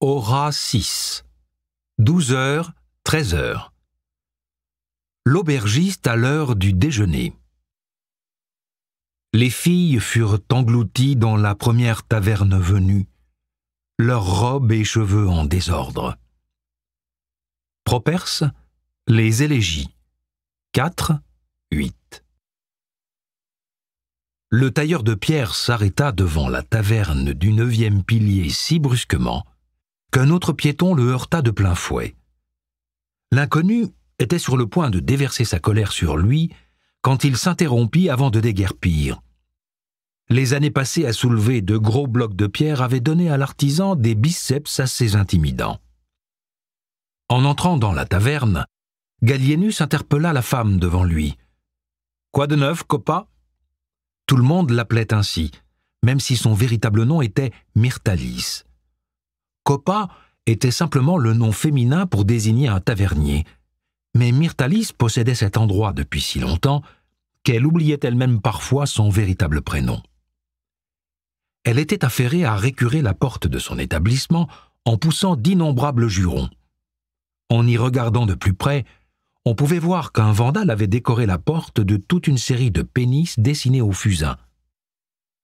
Aura 6. 12 heures, 13 heures. L'aubergiste à l'heure du déjeuner. Les filles furent englouties dans la première taverne venue, leurs robes et cheveux en désordre. Properce, les élégies. 4, 8. Le tailleur de pierre s'arrêta devant la taverne du neuvième pilier si brusquement qu'un autre piéton le heurta de plein fouet. L'inconnu était sur le point de déverser sa colère sur lui quand il s'interrompit avant de déguerpir. Les années passées à soulever de gros blocs de pierre avaient donné à l'artisan des biceps assez intimidants. En entrant dans la taverne, Gallienus interpella la femme devant lui. Quoi de neuf, Copa? Tout le monde l'appelait ainsi, même si son véritable nom était Myrtalis. Copa était simplement le nom féminin pour désigner un tavernier. Mais Myrtalis possédait cet endroit depuis si longtemps qu'elle oubliait elle-même parfois son véritable prénom. Elle était affairée à récurer la porte de son établissement en poussant d'innombrables jurons. En y regardant de plus près, on pouvait voir qu'un vandale avait décoré la porte de toute une série de pénis dessinés au fusain.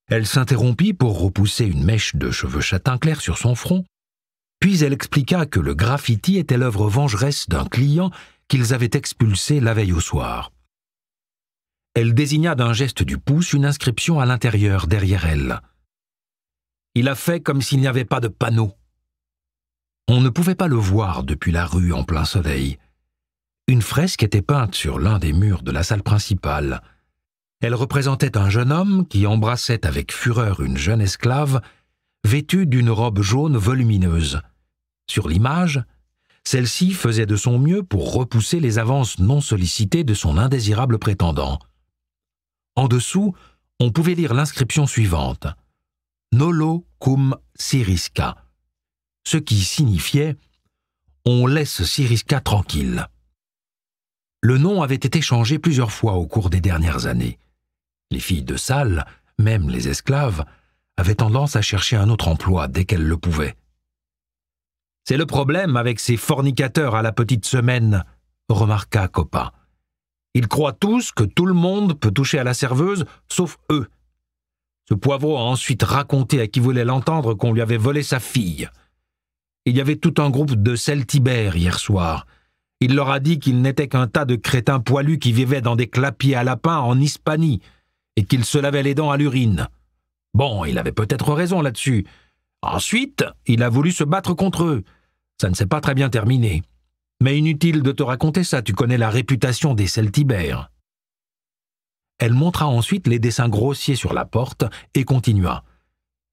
Elle s'interrompit pour repousser une mèche de cheveux châtain clair sur son front puis elle expliqua que le graffiti était l'œuvre vengeresse d'un client qu'ils avaient expulsé la veille au soir. Elle désigna d'un geste du pouce une inscription à l'intérieur derrière elle. Il a fait comme s'il n'y avait pas de panneau. On ne pouvait pas le voir depuis la rue en plein soleil. Une fresque était peinte sur l'un des murs de la salle principale. Elle représentait un jeune homme qui embrassait avec fureur une jeune esclave, vêtue d'une robe jaune volumineuse. Sur l'image, celle-ci faisait de son mieux pour repousser les avances non sollicitées de son indésirable prétendant. En dessous, on pouvait lire l'inscription suivante Nolo cum Siriska, ce qui signifiait On laisse Siriska tranquille. Le nom avait été changé plusieurs fois au cours des dernières années. Les filles de salle, même les esclaves, avaient tendance à chercher un autre emploi dès qu'elles le pouvaient. C'est le problème avec ces fornicateurs à la petite semaine, remarqua Copa. Ils croient tous que tout le monde peut toucher à la serveuse, sauf eux. Ce poivreau a ensuite raconté à qui voulait l'entendre qu'on lui avait volé sa fille. Il y avait tout un groupe de celtibères hier soir. Il leur a dit qu'il n'était qu'un tas de crétins poilus qui vivaient dans des clapiers à lapins en Hispanie et qu'ils se lavaient les dents à l'urine. Bon, il avait peut-être raison là-dessus, Ensuite, il a voulu se battre contre eux. Ça ne s'est pas très bien terminé. Mais inutile de te raconter ça, tu connais la réputation des Celtibères. Elle montra ensuite les dessins grossiers sur la porte et continua.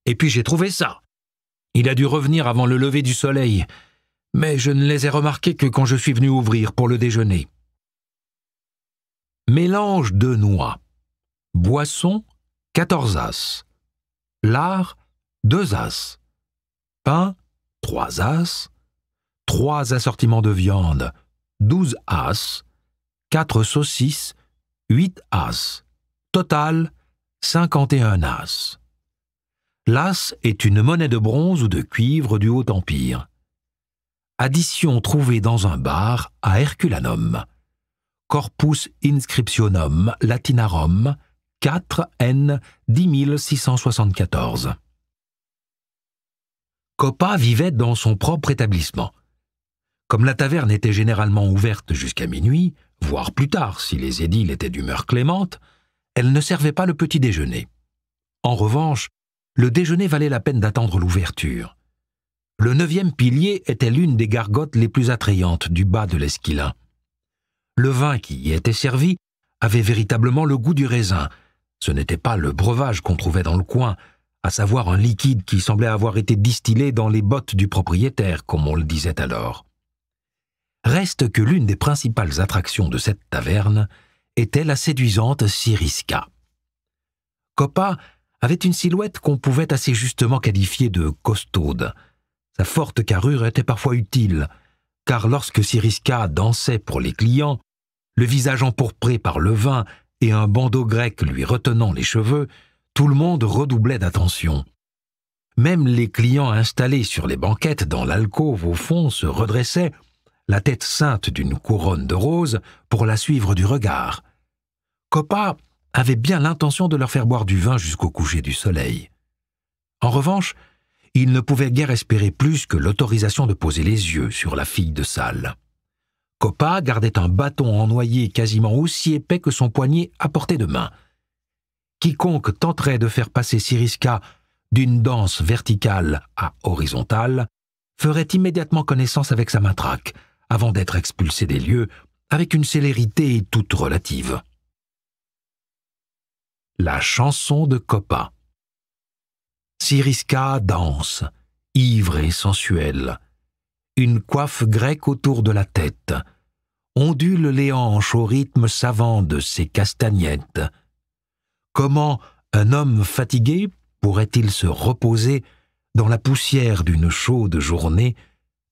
Et puis j'ai trouvé ça. Il a dû revenir avant le lever du soleil, mais je ne les ai remarqués que quand je suis venu ouvrir pour le déjeuner. Mélange de noix. Boisson, 14 as. Lard, 2 as pain, trois as, trois assortiments de viande, douze as, quatre saucisses, huit as. Total, cinquante et un as. L'as est une monnaie de bronze ou de cuivre du Haut Empire. Addition trouvée dans un bar à Herculanum. Corpus inscriptionum latinarum 4 N 10674. Coppa vivait dans son propre établissement. Comme la taverne était généralement ouverte jusqu'à minuit, voire plus tard si les édiles étaient d'humeur clémente, elle ne servait pas le petit déjeuner. En revanche, le déjeuner valait la peine d'attendre l'ouverture. Le neuvième pilier était l'une des gargotes les plus attrayantes du bas de l'esquilin. Le vin qui y était servi avait véritablement le goût du raisin. Ce n'était pas le breuvage qu'on trouvait dans le coin, à savoir un liquide qui semblait avoir été distillé dans les bottes du propriétaire, comme on le disait alors. Reste que l'une des principales attractions de cette taverne était la séduisante Siriska. Coppa avait une silhouette qu'on pouvait assez justement qualifier de costaude. Sa forte carrure était parfois utile, car lorsque Siriska dansait pour les clients, le visage empourpré par le vin et un bandeau grec lui retenant les cheveux, tout le monde redoublait d'attention. Même les clients installés sur les banquettes dans l'alcôve au fond se redressaient, la tête ceinte d'une couronne de roses, pour la suivre du regard. Coppa avait bien l'intention de leur faire boire du vin jusqu'au coucher du soleil. En revanche, il ne pouvait guère espérer plus que l'autorisation de poser les yeux sur la fille de salle. Coppa gardait un bâton en noyer quasiment aussi épais que son poignet à portée de main. Quiconque tenterait de faire passer Siriska d'une danse verticale à horizontale ferait immédiatement connaissance avec sa matraque, avant d'être expulsé des lieux avec une célérité toute relative. La chanson de Coppa. Siriska danse, ivre et sensuelle. Une coiffe grecque autour de la tête. Ondule les hanches au rythme savant de ses castagnettes. Comment un homme fatigué pourrait-il se reposer dans la poussière d'une chaude journée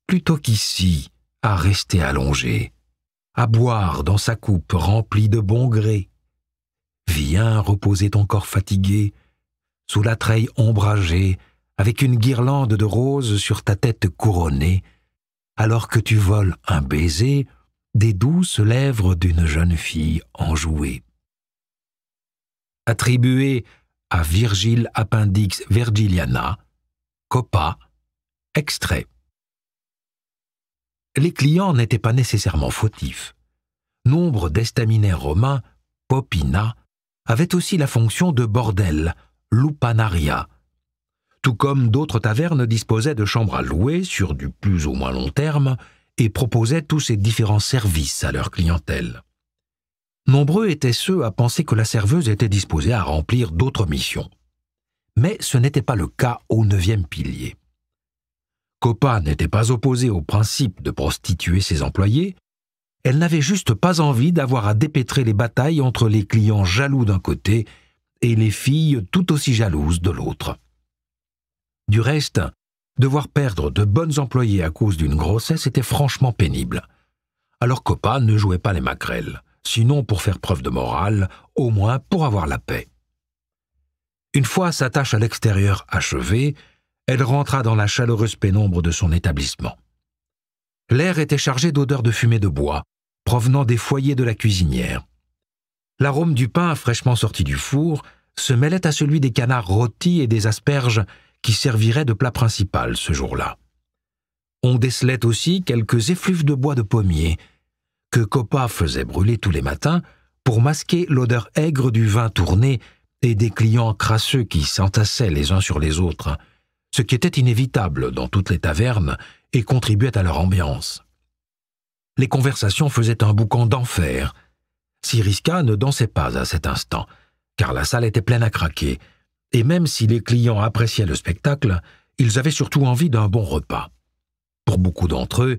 plutôt qu'ici à rester allongé, à boire dans sa coupe remplie de bon gré? Viens reposer ton corps fatigué sous la treille ombragée, avec une guirlande de roses sur ta tête couronnée, alors que tu voles un baiser des douces lèvres d'une jeune fille enjouée. Attribué à Virgile Appendix Virgiliana, Coppa, extrait. Les clients n'étaient pas nécessairement fautifs. Nombre d'estaminaires romains, Popina, avaient aussi la fonction de bordel, lupanaria. Tout comme d'autres tavernes disposaient de chambres à louer sur du plus ou moins long terme et proposaient tous ces différents services à leur clientèle. Nombreux étaient ceux à penser que la serveuse était disposée à remplir d'autres missions. Mais ce n'était pas le cas au neuvième pilier. Coppa n'était pas opposée au principe de prostituer ses employés, elle n'avait juste pas envie d'avoir à dépêtrer les batailles entre les clients jaloux d'un côté et les filles tout aussi jalouses de l'autre. Du reste, devoir perdre de bonnes employées à cause d'une grossesse était franchement pénible. Alors Coppa ne jouait pas les maquerelles, sinon pour faire preuve de morale, au moins pour avoir la paix. Une fois sa tâche à l'extérieur achevée, elle rentra dans la chaleureuse pénombre de son établissement. L'air était chargé d'odeurs de fumée de bois, provenant des foyers de la cuisinière. L'arôme du pain fraîchement sorti du four se mêlait à celui des canards rôtis et des asperges qui serviraient de plat principal ce jour-là. On décelait aussi quelques effluves de bois de pommier que Coppa faisait brûler tous les matins pour masquer l'odeur aigre du vin tourné et des clients crasseux qui s'entassaient les uns sur les autres, ce qui était inévitable dans toutes les tavernes et contribuait à leur ambiance. Les conversations faisaient un boucan d'enfer, Siriska ne dansait pas à cet instant, car la salle était pleine à craquer, et même si les clients appréciaient le spectacle, ils avaient surtout envie d'un bon repas. Pour beaucoup d'entre eux,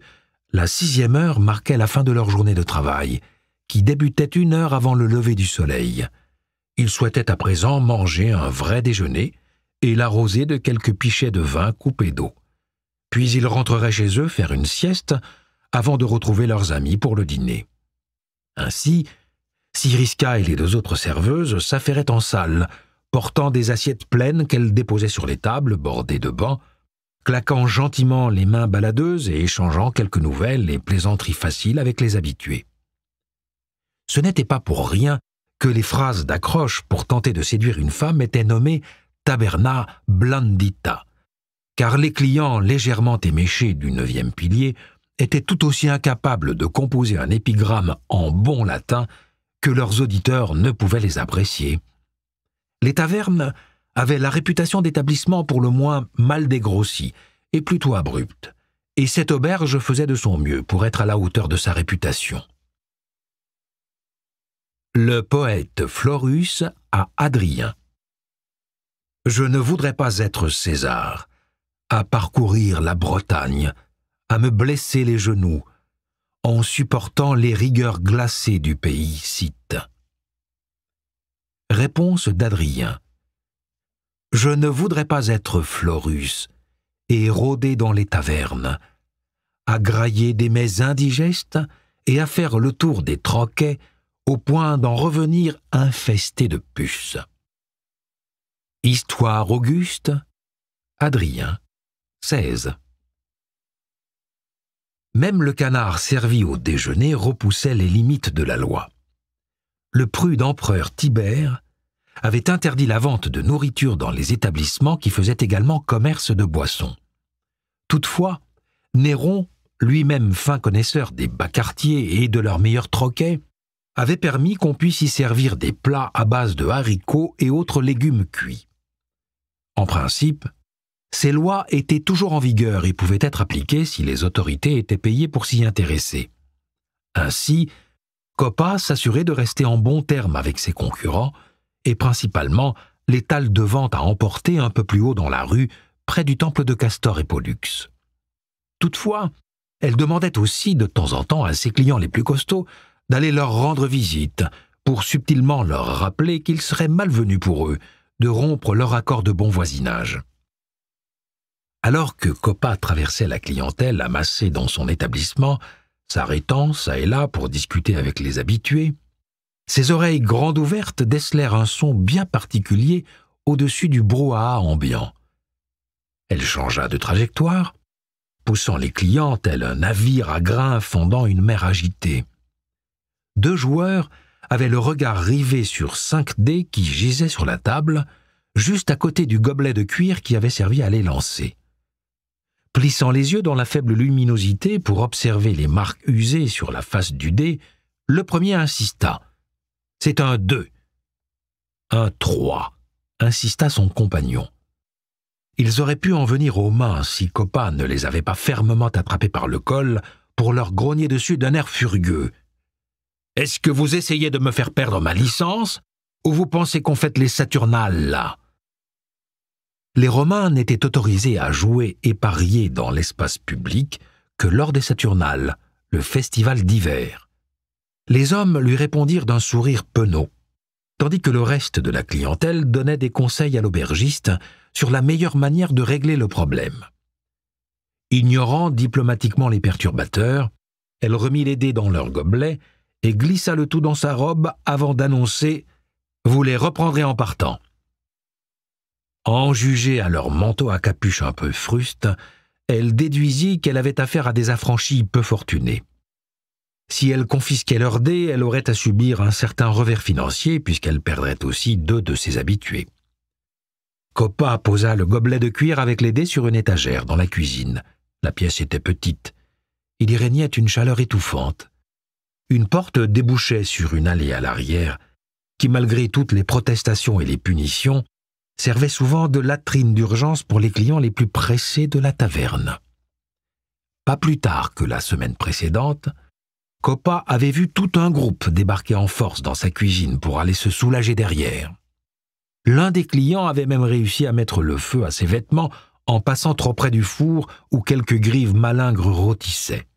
la sixième heure marquait la fin de leur journée de travail, qui débutait une heure avant le lever du soleil. Ils souhaitaient à présent manger un vrai déjeuner et l'arroser de quelques pichets de vin coupés d'eau. Puis ils rentreraient chez eux faire une sieste avant de retrouver leurs amis pour le dîner. Ainsi, Siriska et les deux autres serveuses s'affairaient en salle, portant des assiettes pleines qu'elles déposaient sur les tables bordées de bancs, claquant gentiment les mains baladeuses et échangeant quelques nouvelles et plaisanteries faciles avec les habitués. Ce n'était pas pour rien que les phrases d'accroche pour tenter de séduire une femme étaient nommées taberna blandita, car les clients légèrement éméchés du neuvième pilier étaient tout aussi incapables de composer un épigramme en bon latin que leurs auditeurs ne pouvaient les apprécier. Les tavernes avaient la réputation d'établissement pour le moins mal dégrossi et plutôt abrupte, et cette auberge faisait de son mieux pour être à la hauteur de sa réputation. Le poète Florus à Adrien. Je ne voudrais pas être César, à parcourir la Bretagne, à me blesser les genoux, en supportant les rigueurs glacées du pays cite. Réponse d'Adrien. Je ne voudrais pas être Florus et rôder dans les tavernes, à grailler des mets indigestes et à faire le tour des troquets au point d'en revenir infesté de puces. Histoire auguste Adrien, 16. Même le canard servi au déjeuner repoussait les limites de la loi. Le prude empereur Tibère avait interdit la vente de nourriture dans les établissements qui faisaient également commerce de boissons. Toutefois, Néron, lui-même fin connaisseur des bas quartiers et de leurs meilleurs troquets, avait permis qu'on puisse y servir des plats à base de haricots et autres légumes cuits. En principe, ces lois étaient toujours en vigueur et pouvaient être appliquées si les autorités étaient payées pour s'y intéresser. Ainsi, Coppa s'assurait de rester en bon terme avec ses concurrents et principalement l'étal de vente à emporter un peu plus haut dans la rue, près du temple de Castor et Pollux. Toutefois, elle demandait aussi de temps en temps à ses clients les plus costauds d'aller leur rendre visite, pour subtilement leur rappeler qu'il serait malvenu pour eux de rompre leur accord de bon voisinage. Alors que Coppa traversait la clientèle amassée dans son établissement, s'arrêtant çà et là pour discuter avec les habitués, ses oreilles grandes ouvertes décelèrent un son bien particulier au-dessus du brouhaha ambiant. Elle changea de trajectoire, poussant les clients tel un navire à grains fondant une mer agitée. Deux joueurs avaient le regard rivé sur cinq dés qui gisaient sur la table, juste à côté du gobelet de cuir qui avait servi à les lancer. Plissant les yeux dans la faible luminosité pour observer les marques usées sur la face du dé, le premier insista. C'est un 2. Un 3, insista son compagnon. Ils auraient pu en venir aux mains si Copa ne les avait pas fermement attrapés par le col pour leur grogner dessus d'un air furieux. Est-ce que vous essayez de me faire perdre ma licence ou vous pensez qu'on fait les Saturnales là? Les Romains n'étaient autorisés à jouer et parier dans l'espace public que lors des Saturnales, le festival d'hiver. Les hommes lui répondirent d'un sourire penaud, tandis que le reste de la clientèle donnait des conseils à l'aubergiste sur la meilleure manière de régler le problème. Ignorant diplomatiquement les perturbateurs, elle remit les dés dans leur gobelet et glissa le tout dans sa robe avant d'annoncer Vous les reprendrez en partant. En juger à leur manteau à capuche un peu fruste, elle déduisit qu'elle avait affaire à des affranchis peu fortunés. Si elle confisquait leurs dés, elle aurait à subir un certain revers financier puisqu'elle perdrait aussi deux de ses habitués. Coppa posa le gobelet de cuir avec les dés sur une étagère dans la cuisine. La pièce était petite. Il y régnait une chaleur étouffante. Une porte débouchait sur une allée à l'arrière, qui, malgré toutes les protestations et les punitions, servait souvent de latrine d'urgence pour les clients les plus pressés de la taverne. Pas plus tard que la semaine précédente, Coppa avait vu tout un groupe débarquer en force dans sa cuisine pour aller se soulager derrière. L'un des clients avait même réussi à mettre le feu à ses vêtements en passant trop près du four où quelques grives malingres rôtissaient.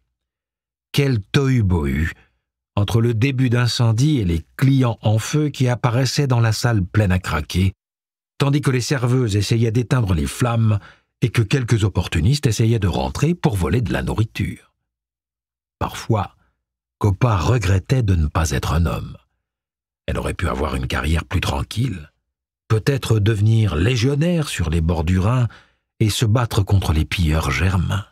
Quel tohu-bohu entre le début d'incendie et les clients en feu qui apparaissaient dans la salle pleine à craquer, tandis que les serveuses essayaient d'éteindre les flammes et que quelques opportunistes essayaient de rentrer pour voler de la nourriture. Parfois, Coppa regrettait de ne pas être un homme. Elle aurait pu avoir une carrière plus tranquille, peut-être devenir légionnaire sur les bords du Rhin et se battre contre les pilleurs germains.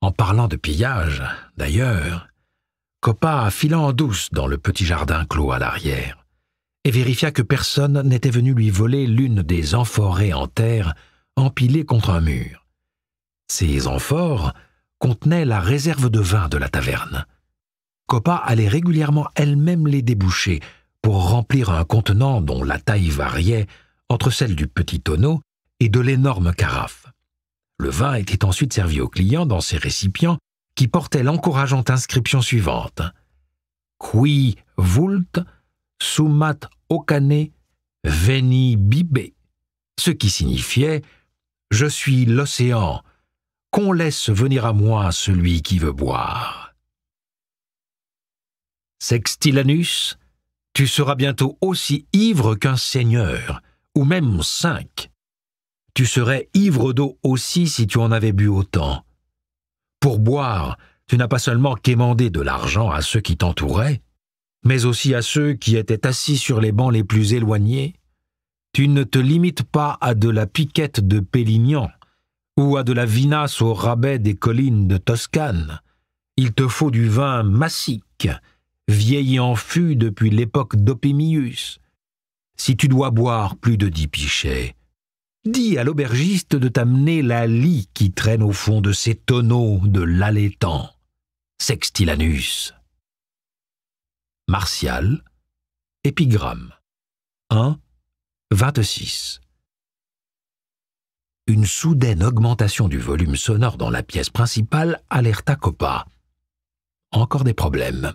En parlant de pillage, d'ailleurs, Coppa fila en douce dans le petit jardin clos à l'arrière et vérifia que personne n'était venu lui voler l'une des amphorées en terre empilées contre un mur. Ces amphores contenait la réserve de vin de la taverne. Coppa allait régulièrement elle-même les déboucher pour remplir un contenant dont la taille variait entre celle du petit tonneau et de l'énorme carafe. Le vin était ensuite servi aux clients dans ces récipients qui portaient l'encourageante inscription suivante Qui vult sumat ocane veni bibe, ce qui signifiait Je suis l'océan, qu'on laisse venir à moi celui qui veut boire. Sextilanus, tu seras bientôt aussi ivre qu'un seigneur, ou même cinq. Tu serais ivre d'eau aussi si tu en avais bu autant. Pour boire, tu n'as pas seulement quémandé de l'argent à ceux qui t'entouraient, mais aussi à ceux qui étaient assis sur les bancs les plus éloignés, Tu ne te limites pas à de la piquette de Pélignan ou à de la vinasse au rabais des collines de Toscane. Il te faut du vin massique, vieilli en fût depuis l'époque d'Opimius. Si tu dois boire plus de dix pichets, dis à l'aubergiste de t'amener la lie qui traîne au fond de ces tonneaux de l'Alétan. Sextilanus. Martial, épigramme 1, 26. Une soudaine augmentation du volume sonore dans la pièce principale alerta Coppa. Encore des problèmes.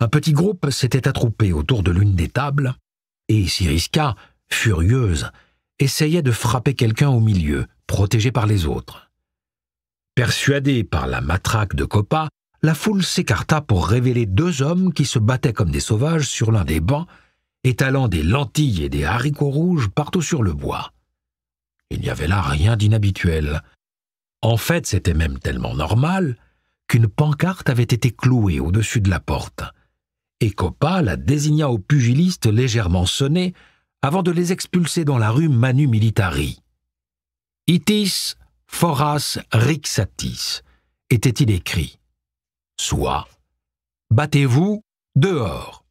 Un petit groupe s'était attroupé autour de l'une des tables, et Siriska, furieuse, essayait de frapper quelqu'un au milieu, protégé par les autres. Persuadée par la matraque de Coppa, la foule s'écarta pour révéler deux hommes qui se battaient comme des sauvages sur l'un des bancs, étalant des lentilles et des haricots rouges partout sur le bois. Il n'y avait là rien d'inhabituel. En fait, c'était même tellement normal qu'une pancarte avait été clouée au-dessus de la porte, et Coppa la désigna aux pugilistes légèrement sonnés avant de les expulser dans la rue Manu Militari. Itis foras rixatis était-il écrit, soit battez-vous dehors.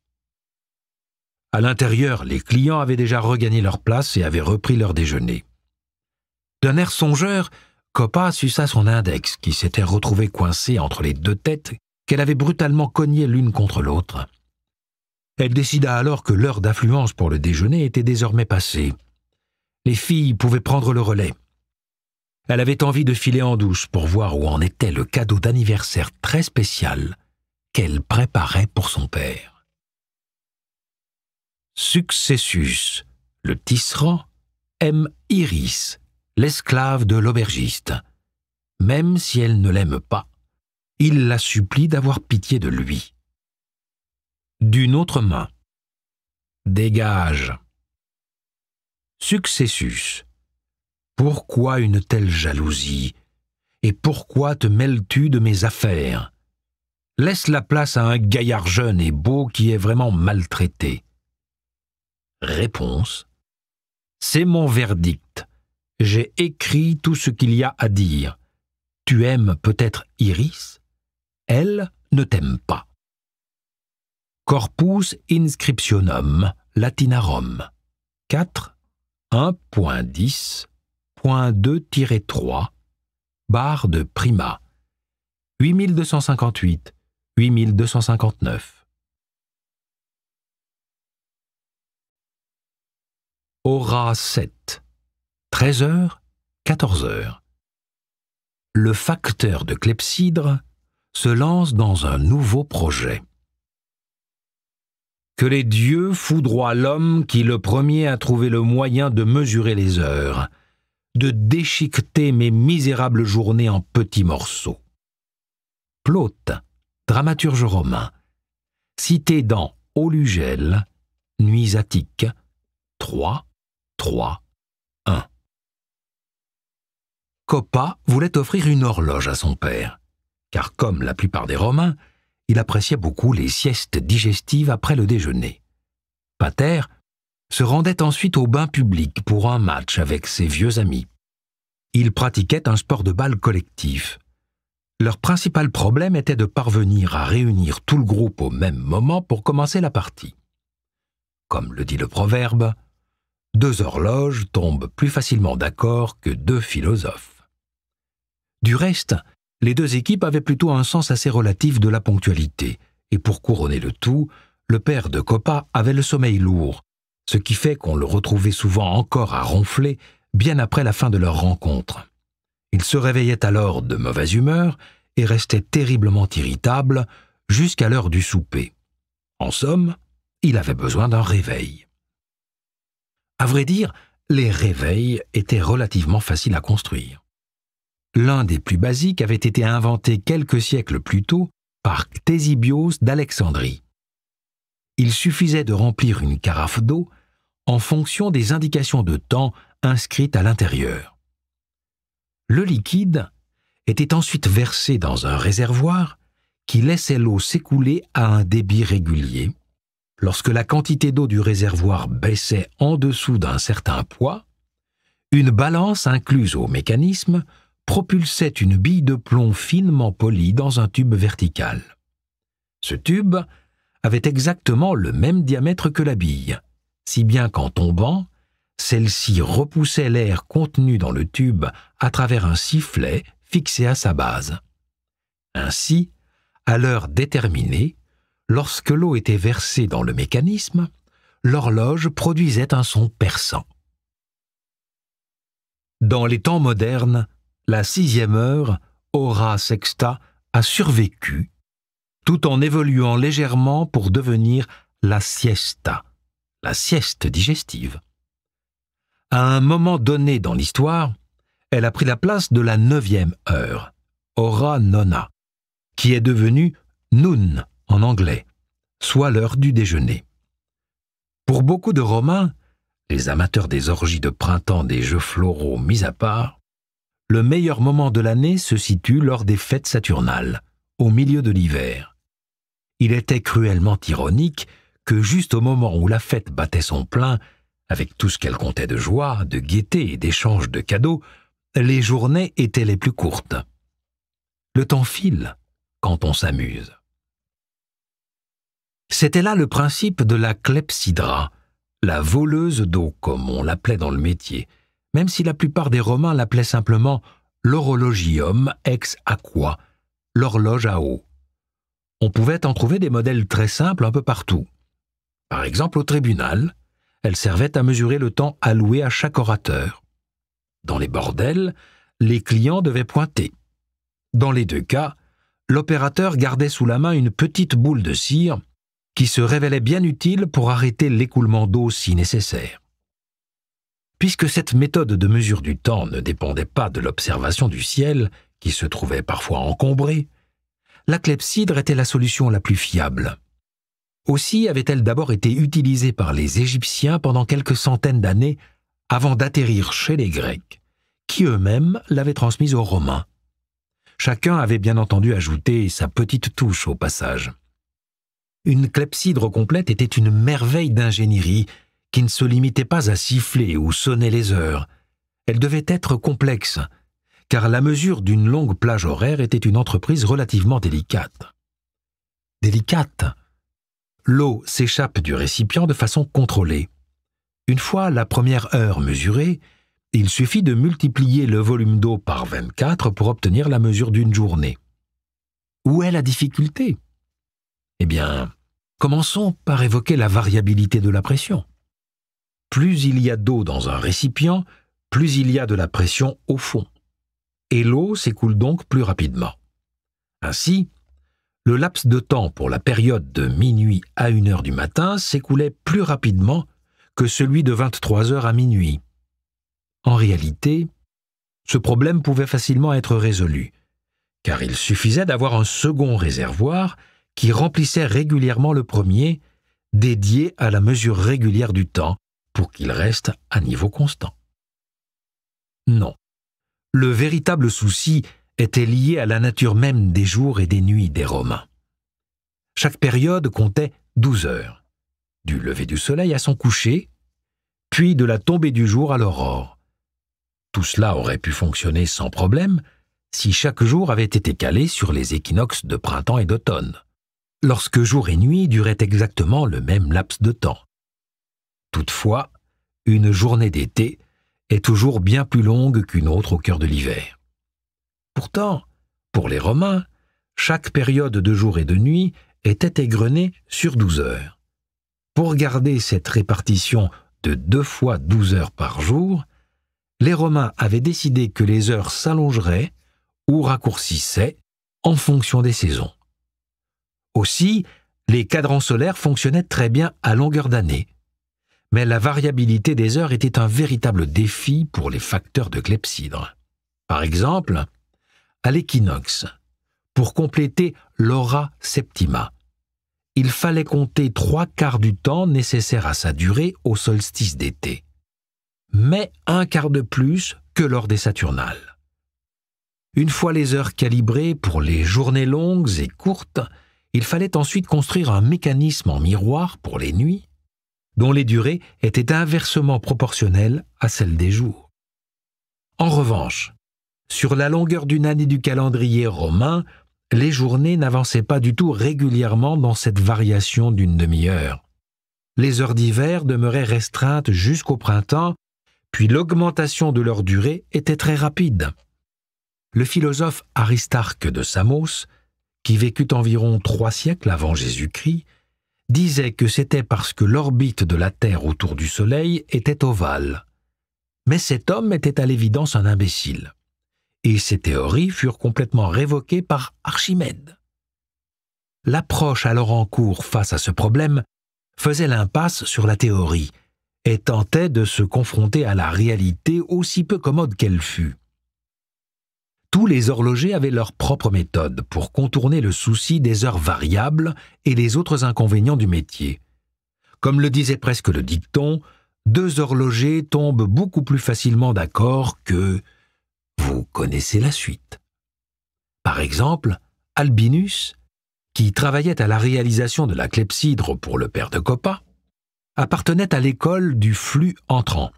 À l'intérieur, les clients avaient déjà regagné leur place et avaient repris leur déjeuner. D'un air songeur, Coppa suça son index qui s'était retrouvé coincé entre les deux têtes qu'elle avait brutalement cognées l'une contre l'autre. Elle décida alors que l'heure d'affluence pour le déjeuner était désormais passée. Les filles pouvaient prendre le relais. Elle avait envie de filer en douce pour voir où en était le cadeau d'anniversaire très spécial qu'elle préparait pour son père. Successus, le tisserand, aime Iris, l'esclave de l'aubergiste. Même si elle ne l'aime pas, il la supplie d'avoir pitié de lui d'une autre main. Dégage. Successus. Pourquoi une telle jalousie? Et pourquoi te mêles-tu de mes affaires? Laisse la place à un gaillard jeune et beau qui est vraiment maltraité. Réponse. C'est mon verdict. J'ai écrit tout ce qu'il y a à dire. Tu aimes peut-être Iris? Elle ne t'aime pas. Corpus Inscriptionum Latinarum. 4 1.10.2-3 barre de Prima. 8258 8259 Aura 7 13h 14h Le facteur de clepsydre se lance dans un nouveau projet. Que les dieux foudroient l'homme qui le premier a trouvé le moyen de mesurer les heures, de déchiqueter mes misérables journées en petits morceaux. Plaute, dramaturge romain, cité dans Olugel, Nuits attiques, 3, 3, 1. Coppa voulait offrir une horloge à son père, car comme la plupart des Romains, il appréciait beaucoup les siestes digestives après le déjeuner. Pater se rendait ensuite au bain public pour un match avec ses vieux amis. Ils pratiquaient un sport de balle collectif. Leur principal problème était de parvenir à réunir tout le groupe au même moment pour commencer la partie. Comme le dit le proverbe, deux horloges tombent plus facilement d'accord que deux philosophes. Du reste, les deux équipes avaient plutôt un sens assez relatif de la ponctualité, et pour couronner le tout, le père de Coppa avait le sommeil lourd, ce qui fait qu'on le retrouvait souvent encore à ronfler bien après la fin de leur rencontre. Il se réveillait alors de mauvaise humeur et restait terriblement irritable jusqu'à l'heure du souper. En somme, il avait besoin d'un réveil. À vrai dire, les réveils étaient relativement faciles à construire. L'un des plus basiques avait été inventé quelques siècles plus tôt par Ctésibios d'Alexandrie. Il suffisait de remplir une carafe d'eau en fonction des indications de temps inscrites à l'intérieur. Le liquide était ensuite versé dans un réservoir qui laissait l'eau s'écouler à un débit régulier, lorsque la quantité d'eau du réservoir baissait en dessous d'un certain poids, une balance incluse au mécanisme propulsait une bille de plomb finement polie dans un tube vertical. Ce tube avait exactement le même diamètre que la bille, si bien qu'en tombant, celle-ci repoussait l'air contenu dans le tube à travers un sifflet fixé à sa base. Ainsi, à l'heure déterminée, lorsque l'eau était versée dans le mécanisme, l'horloge produisait un son perçant. Dans les temps modernes, la sixième heure, Hora Sexta, a survécu, tout en évoluant légèrement pour devenir la siesta, la sieste digestive. À un moment donné dans l'histoire, elle a pris la place de la neuvième heure, Hora Nona, qui est devenue Noon en anglais, soit l'heure du déjeuner. Pour beaucoup de Romains, les amateurs des orgies de printemps des jeux floraux mis à part, le meilleur moment de l'année se situe lors des fêtes saturnales, au milieu de l'hiver. Il était cruellement ironique que juste au moment où la fête battait son plein, avec tout ce qu'elle comptait de joie, de gaieté et d'échange de cadeaux, les journées étaient les plus courtes. Le temps file quand on s'amuse. C'était là le principe de la clepsydra, la voleuse d'eau comme on l'appelait dans le métier, même si la plupart des Romains l'appelaient simplement l'horologium ex aqua, l'horloge à eau. On pouvait en trouver des modèles très simples un peu partout. Par exemple au tribunal, elle servait à mesurer le temps alloué à chaque orateur. Dans les bordels, les clients devaient pointer. Dans les deux cas, l'opérateur gardait sous la main une petite boule de cire qui se révélait bien utile pour arrêter l'écoulement d'eau si nécessaire. Puisque cette méthode de mesure du temps ne dépendait pas de l'observation du ciel, qui se trouvait parfois encombré, la clepsydre était la solution la plus fiable. Aussi avait-elle d'abord été utilisée par les Égyptiens pendant quelques centaines d'années avant d'atterrir chez les Grecs, qui eux-mêmes l'avaient transmise aux Romains. Chacun avait bien entendu ajouté sa petite touche au passage. Une clepsydre complète était une merveille d'ingénierie qui ne se limitait pas à siffler ou sonner les heures. Elle devait être complexe, car la mesure d'une longue plage horaire était une entreprise relativement délicate. Délicate L'eau s'échappe du récipient de façon contrôlée. Une fois la première heure mesurée, il suffit de multiplier le volume d'eau par 24 pour obtenir la mesure d'une journée. Où est la difficulté? Eh bien, Commençons par évoquer la variabilité de la pression. Plus il y a d'eau dans un récipient, plus il y a de la pression au fond. Et l'eau s'écoule donc plus rapidement. Ainsi, le laps de temps pour la période de minuit à 1 heure du matin s'écoulait plus rapidement que celui de 23 heures à minuit. En réalité, ce problème pouvait facilement être résolu, car il suffisait d'avoir un second réservoir qui remplissait régulièrement le premier, dédié à la mesure régulière du temps, pour qu'il reste à niveau constant. Non. Le véritable souci était lié à la nature même des jours et des nuits des Romains. Chaque période comptait douze heures, du lever du soleil à son coucher, puis de la tombée du jour à l'aurore. Tout cela aurait pu fonctionner sans problème si chaque jour avait été calé sur les équinoxes de printemps et d'automne lorsque jour et nuit duraient exactement le même laps de temps. Toutefois, une journée d'été est toujours bien plus longue qu'une autre au cœur de l'hiver. Pourtant, pour les Romains, chaque période de jour et de nuit était égrenée sur douze heures. Pour garder cette répartition de deux fois douze heures par jour, les Romains avaient décidé que les heures s'allongeraient ou raccourcissaient en fonction des saisons. Aussi, les cadrans solaires fonctionnaient très bien à longueur d'année. Mais la variabilité des heures était un véritable défi pour les facteurs de clepsydre. Par exemple, à l'équinoxe, pour compléter l'aura septima, il fallait compter trois quarts du temps nécessaire à sa durée au solstice d'été, mais un quart de plus que lors des Saturnales. Une fois les heures calibrées pour les journées longues et courtes, il fallait ensuite construire un mécanisme en miroir pour les nuits, dont les durées étaient inversement proportionnelles à celles des jours. En revanche, sur la longueur d'une année du calendrier romain, les journées n'avançaient pas du tout régulièrement dans cette variation d'une demi-heure. Les heures d'hiver demeuraient restreintes jusqu'au printemps, puis l'augmentation de leur durée était très rapide. Le philosophe Aristarque de Samos qui vécut environ trois siècles avant Jésus-Christ, disait que c'était parce que l'orbite de la Terre autour du Soleil était ovale. Mais cet homme était à l'évidence un imbécile, et ses théories furent complètement révoquées par Archimède. L'approche alors en cours face à ce problème faisait l'impasse sur la théorie et tentait de se confronter à la réalité aussi peu commode qu'elle fût tous les horlogers avaient leur propre méthode pour contourner le souci des heures variables et les autres inconvénients du métier. Comme le disait presque le dicton, deux horlogers tombent beaucoup plus facilement d'accord que... Vous connaissez la suite. Par exemple, Albinus, qui travaillait à la réalisation de la clepsydre pour le père de Coppa, appartenait à l'école du flux entrant,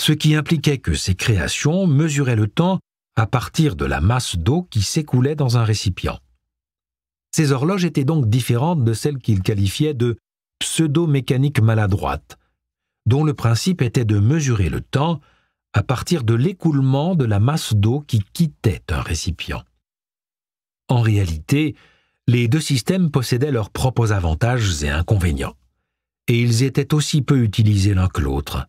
ce qui impliquait que ses créations mesuraient le temps à partir de la masse d'eau qui s'écoulait dans un récipient. Ces horloges étaient donc différentes de celles qu'il qualifiait de pseudo-mécaniques maladroites, dont le principe était de mesurer le temps à partir de l'écoulement de la masse d'eau qui quittait un récipient. En réalité, les deux systèmes possédaient leurs propres avantages et inconvénients, et ils étaient aussi peu utilisés l'un que l'autre.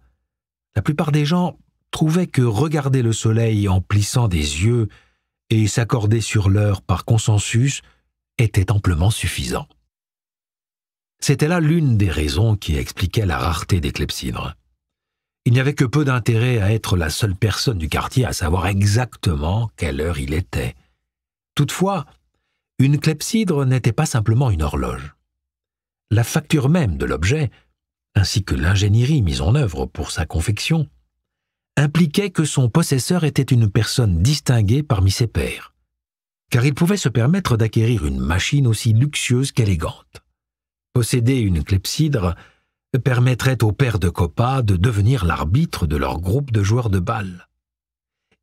La plupart des gens trouvait que regarder le soleil en plissant des yeux et s'accorder sur l'heure par consensus était amplement suffisant. C'était là l'une des raisons qui expliquait la rareté des clepsydres. Il n'y avait que peu d'intérêt à être la seule personne du quartier à savoir exactement quelle heure il était. Toutefois, une clepsydre n'était pas simplement une horloge. La facture même de l'objet, ainsi que l'ingénierie mise en œuvre pour sa confection, impliquait que son possesseur était une personne distinguée parmi ses pairs, car il pouvait se permettre d'acquérir une machine aussi luxueuse qu'élégante. Posséder une clepsydre permettrait aux pères de Copa de devenir l'arbitre de leur groupe de joueurs de balle.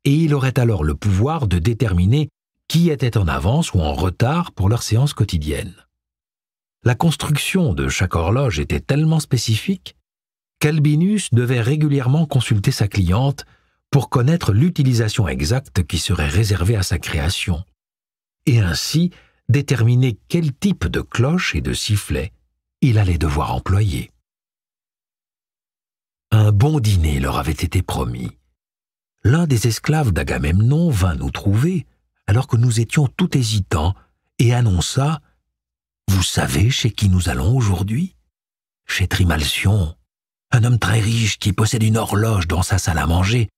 Et il aurait alors le pouvoir de déterminer qui était en avance ou en retard pour leur séance quotidienne. La construction de chaque horloge était tellement spécifique qu'Albinus devait régulièrement consulter sa cliente pour connaître l'utilisation exacte qui serait réservée à sa création, et ainsi déterminer quel type de cloche et de sifflet il allait devoir employer. Un bon dîner leur avait été promis. L'un des esclaves d'Agamemnon vint nous trouver alors que nous étions tout hésitants et annonça Vous savez chez qui nous allons aujourd'hui? Chez Trimalcion, un homme très riche qui possède une horloge dans sa salle à manger,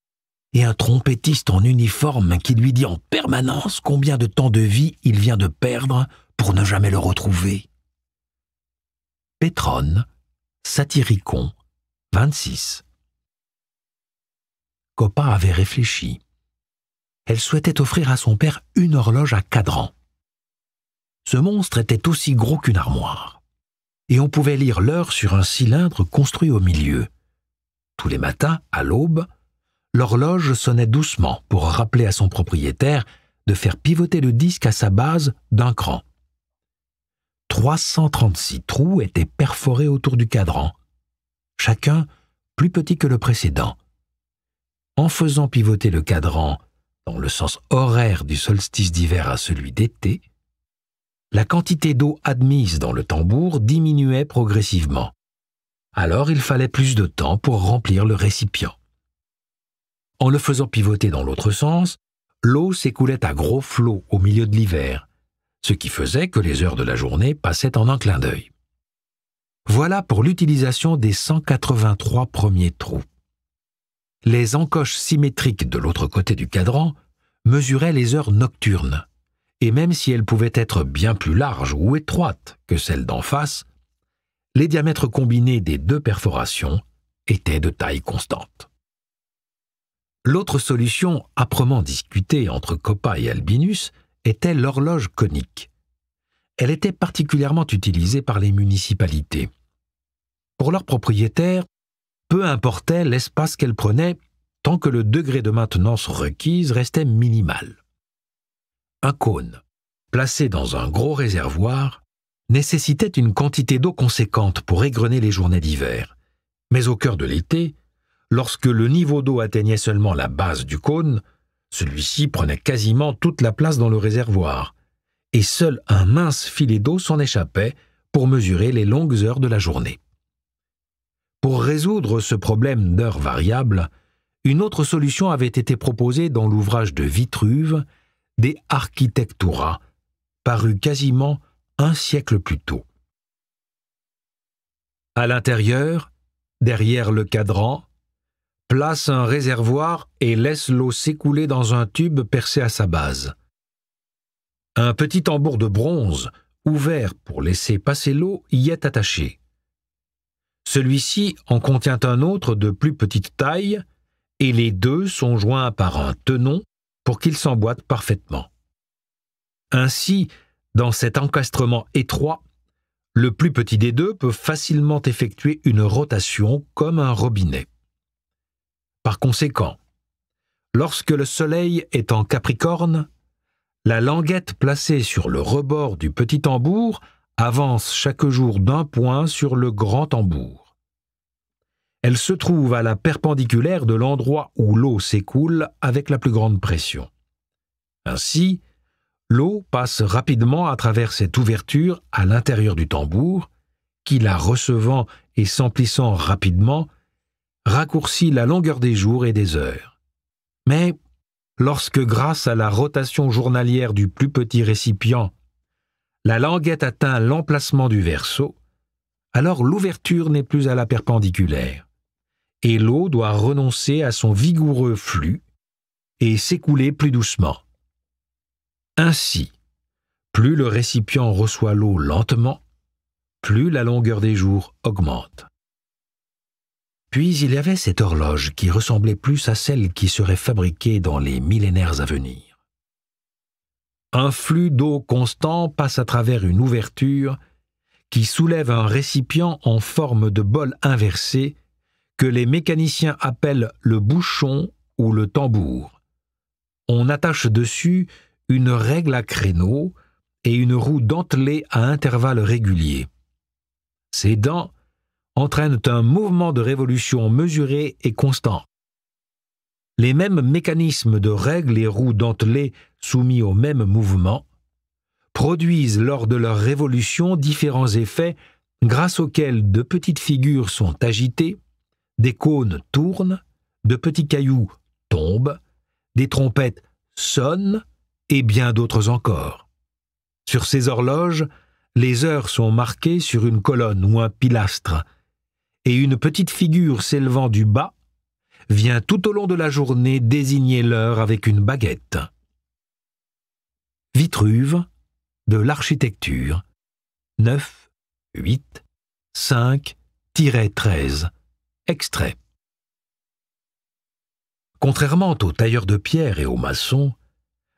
et un trompettiste en uniforme qui lui dit en permanence combien de temps de vie il vient de perdre pour ne jamais le retrouver. Pétrone, Satyricon, 26. Coppa avait réfléchi. Elle souhaitait offrir à son père une horloge à cadran. Ce monstre était aussi gros qu'une armoire et on pouvait lire l'heure sur un cylindre construit au milieu. Tous les matins, à l'aube, l'horloge sonnait doucement pour rappeler à son propriétaire de faire pivoter le disque à sa base d'un cran. 336 trous étaient perforés autour du cadran, chacun plus petit que le précédent. En faisant pivoter le cadran dans le sens horaire du solstice d'hiver à celui d'été, la quantité d'eau admise dans le tambour diminuait progressivement. Alors il fallait plus de temps pour remplir le récipient. En le faisant pivoter dans l'autre sens, l'eau s'écoulait à gros flots au milieu de l'hiver, ce qui faisait que les heures de la journée passaient en un clin d'œil. Voilà pour l'utilisation des 183 premiers trous. Les encoches symétriques de l'autre côté du cadran mesuraient les heures nocturnes, et même si elles pouvaient être bien plus larges ou étroites que celles d'en face, les diamètres combinés des deux perforations étaient de taille constante. L'autre solution âprement discutée entre Coppa et Albinus était l'horloge conique. elle était particulièrement utilisée par les municipalités. Pour leurs propriétaires, peu importait l'espace qu'elle prenait tant que le degré de maintenance requise restait minimal. Un cône, placé dans un gros réservoir, nécessitait une quantité d'eau conséquente pour égrener les journées d'hiver. Mais au cœur de l'été, lorsque le niveau d'eau atteignait seulement la base du cône, celui-ci prenait quasiment toute la place dans le réservoir, et seul un mince filet d'eau s'en échappait pour mesurer les longues heures de la journée. Pour résoudre ce problème d'heures variables, une autre solution avait été proposée dans l'ouvrage de Vitruve, des Architectura, paru quasiment un siècle plus tôt. À l'intérieur, derrière le cadran, place un réservoir et laisse l'eau s'écouler dans un tube percé à sa base. Un petit tambour de bronze, ouvert pour laisser passer l'eau, y est attaché. Celui-ci en contient un autre de plus petite taille, et les deux sont joints par un tenon pour qu'ils s'emboîtent parfaitement. Ainsi, dans cet encastrement étroit, le plus petit des deux peut facilement effectuer une rotation comme un robinet. Par conséquent, lorsque le Soleil est en Capricorne, la languette placée sur le rebord du petit tambour avance chaque jour d'un point sur le grand tambour. Elle se trouve à la perpendiculaire de l'endroit où l'eau s'écoule avec la plus grande pression. Ainsi, l'eau passe rapidement à travers cette ouverture à l'intérieur du tambour, qui, la recevant et s'emplissant rapidement, raccourcit la longueur des jours et des heures. Mais lorsque, grâce à la rotation journalière du plus petit récipient, la languette atteint l'emplacement du verso, alors l'ouverture n'est plus à la perpendiculaire, et l'eau doit renoncer à son vigoureux flux et s'écouler plus doucement. Ainsi, plus le récipient reçoit l'eau lentement, plus la longueur des jours augmente. Puis il y avait cette horloge qui ressemblait plus à celle qui serait fabriquée dans les millénaires à venir. Un flux d'eau constant passe à travers une ouverture qui soulève un récipient en forme de bol inversé que les mécaniciens appellent le bouchon ou le tambour. On attache dessus une règle à créneau et une roue dentelée à intervalles réguliers. Ces dents entraînent un mouvement de révolution mesuré et constant. Les mêmes mécanismes de règles et roues dentelées soumis au même mouvement produisent lors de leur révolution différents effets grâce auxquels de petites figures sont agitées, des cônes tournent, de petits cailloux tombent, des trompettes sonnent, et bien d'autres encore. Sur ces horloges, les heures sont marquées sur une colonne ou un pilastre, et une petite figure s'élevant du bas vient tout au long de la journée désigner l'heure avec une baguette. Vitruve, de l'architecture, 9, 8, 5, 13, extrait. Contrairement aux tailleurs de pierre et aux maçons,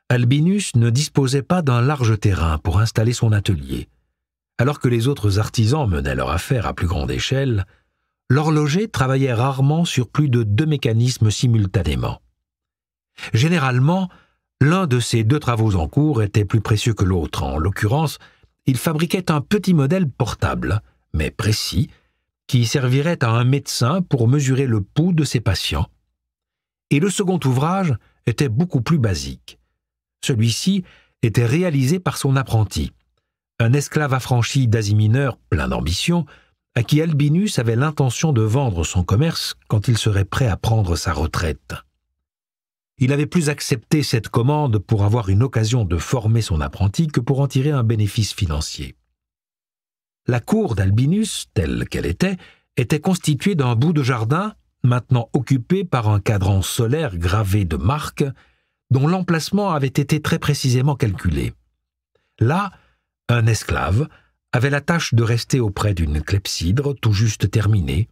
Albinus ne disposait pas d'un large terrain pour installer son atelier. Alors que les autres artisans menaient leur affaire à plus grande échelle, l'horloger travaillait rarement sur plus de deux mécanismes simultanément. Généralement, l'un de ces deux travaux en cours était plus précieux que l'autre. En l'occurrence, il fabriquait un petit modèle portable, mais précis, qui servirait à un médecin pour mesurer le pouls de ses patients. Et le second ouvrage était beaucoup plus basique. Celui-ci était réalisé par son apprenti, un esclave affranchi d'Asie mineure plein d'ambition, à qui Albinus avait l'intention de vendre son commerce quand il serait prêt à prendre sa retraite. Il avait plus accepté cette commande pour avoir une occasion de former son apprenti que pour en tirer un bénéfice financier. La cour d'Albinus, telle qu'elle était, était constituée d'un bout de jardin, maintenant occupé par un cadran solaire gravé de marques, dont l'emplacement avait été très précisément calculé. Là, un esclave avait la tâche de rester auprès d'une clepsydre tout juste terminée,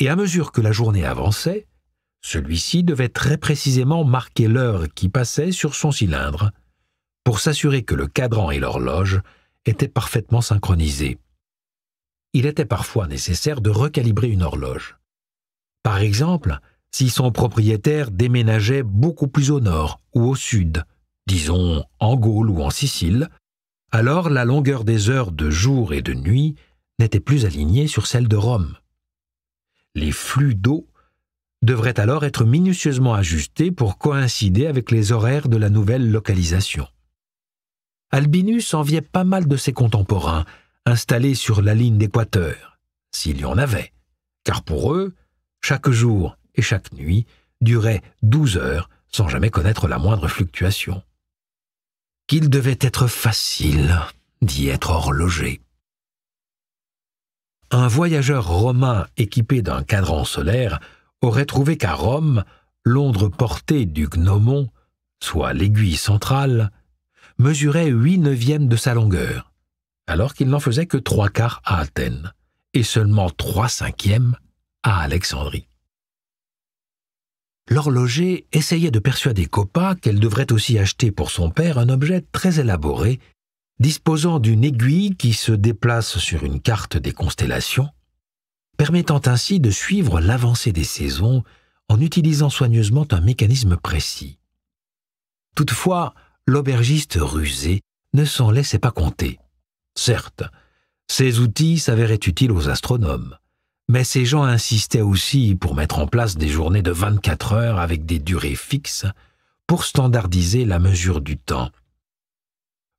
et à mesure que la journée avançait, celui-ci devait très précisément marquer l'heure qui passait sur son cylindre, pour s'assurer que le cadran et l'horloge étaient parfaitement synchronisés. Il était parfois nécessaire de recalibrer une horloge. Par exemple, si son propriétaire déménageait beaucoup plus au nord ou au sud, disons en Gaule ou en Sicile, alors la longueur des heures de jour et de nuit n'était plus alignée sur celle de Rome. Les flux d'eau devraient alors être minutieusement ajustés pour coïncider avec les horaires de la nouvelle localisation. Albinus enviait pas mal de ses contemporains, installés sur la ligne d'équateur, s'il y en avait, car pour eux, chaque jour et chaque nuit durait douze heures sans jamais connaître la moindre fluctuation. Qu'il devait être facile d'y être horloger. Un voyageur romain équipé d'un cadran solaire aurait trouvé qu'à Rome, l'ondre portée du gnomon, soit l'aiguille centrale, mesurait huit neuvièmes de sa longueur, alors qu'il n'en faisait que trois quarts à Athènes, et seulement trois cinquièmes à Alexandrie. L'horloger essayait de persuader Coppa qu'elle devrait aussi acheter pour son père un objet très élaboré, disposant d'une aiguille qui se déplace sur une carte des constellations, permettant ainsi de suivre l'avancée des saisons en utilisant soigneusement un mécanisme précis. Toutefois, l'aubergiste rusé ne s'en laissait pas compter. Certes, ces outils s'avéraient utiles aux astronomes, mais ces gens insistaient aussi pour mettre en place des journées de 24 heures avec des durées fixes pour standardiser la mesure du temps.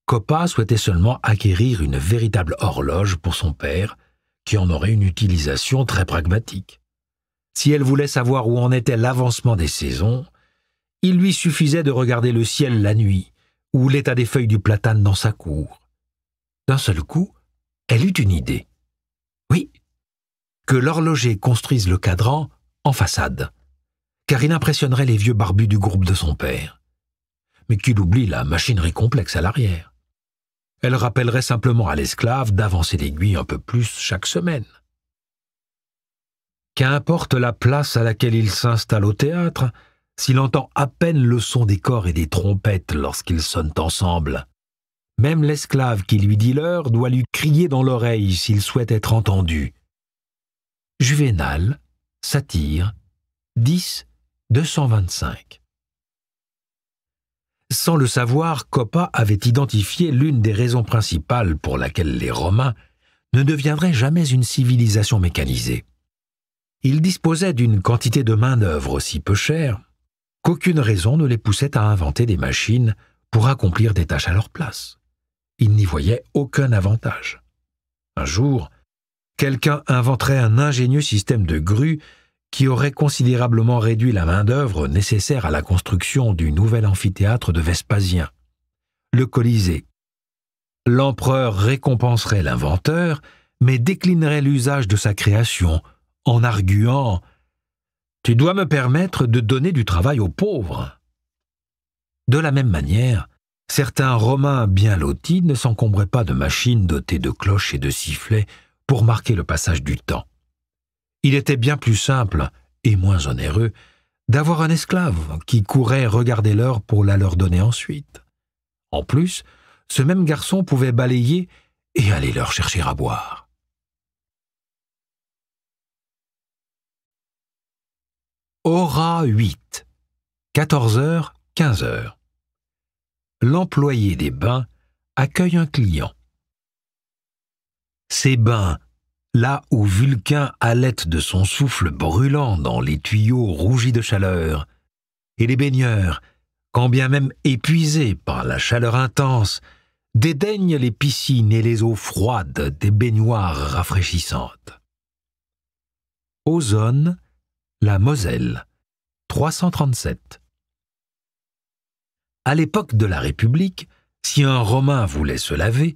Coppa souhaitait seulement acquérir une véritable horloge pour son père, qui en aurait une utilisation très pragmatique. Si elle voulait savoir où en était l'avancement des saisons, il lui suffisait de regarder le ciel la nuit ou l'état des feuilles du platane dans sa cour. D'un seul coup, elle eut une idée. Oui, que l'horloger construise le cadran en façade, car il impressionnerait les vieux barbus du groupe de son père. Mais qu'il oublie la machinerie complexe à l'arrière. Elle rappellerait simplement à l'esclave d'avancer l'aiguille un peu plus chaque semaine. Qu'importe la place à laquelle il s'installe au théâtre, s'il entend à peine le son des corps et des trompettes lorsqu'ils sonnent ensemble. Même l'esclave qui lui dit l'heure doit lui crier dans l'oreille s'il souhaite être entendu. Juvénal, Satire, 10, 225. Sans le savoir, Coppa avait identifié l'une des raisons principales pour laquelle les Romains ne deviendraient jamais une civilisation mécanisée. Ils disposaient d'une quantité de main-d'œuvre aussi peu chère qu'aucune raison ne les poussait à inventer des machines pour accomplir des tâches à leur place. Ils n'y voyaient aucun avantage. Un jour, quelqu'un inventerait un ingénieux système de grues qui aurait considérablement réduit la main-d'œuvre nécessaire à la construction du nouvel amphithéâtre de Vespasien, le Colisée. L'empereur récompenserait l'inventeur, mais déclinerait l'usage de sa création en arguant tu dois me permettre de donner du travail aux pauvres. De la même manière, certains Romains bien lotis ne s'encombraient pas de machines dotées de cloches et de sifflets pour marquer le passage du temps. Il était bien plus simple, et moins onéreux, d'avoir un esclave qui courait regarder l'heure pour la leur donner ensuite. En plus, ce même garçon pouvait balayer et aller leur chercher à boire. Aura 8. 14h, 15h. L'employé des bains accueille un client. Ces bains, là où Vulcain halète de son souffle brûlant dans les tuyaux rougis de chaleur, et les baigneurs, quand bien même épuisés par la chaleur intense, dédaignent les piscines et les eaux froides des baignoires rafraîchissantes. Ozone, la Moselle, 337. À l'époque de la République, si un Romain voulait se laver,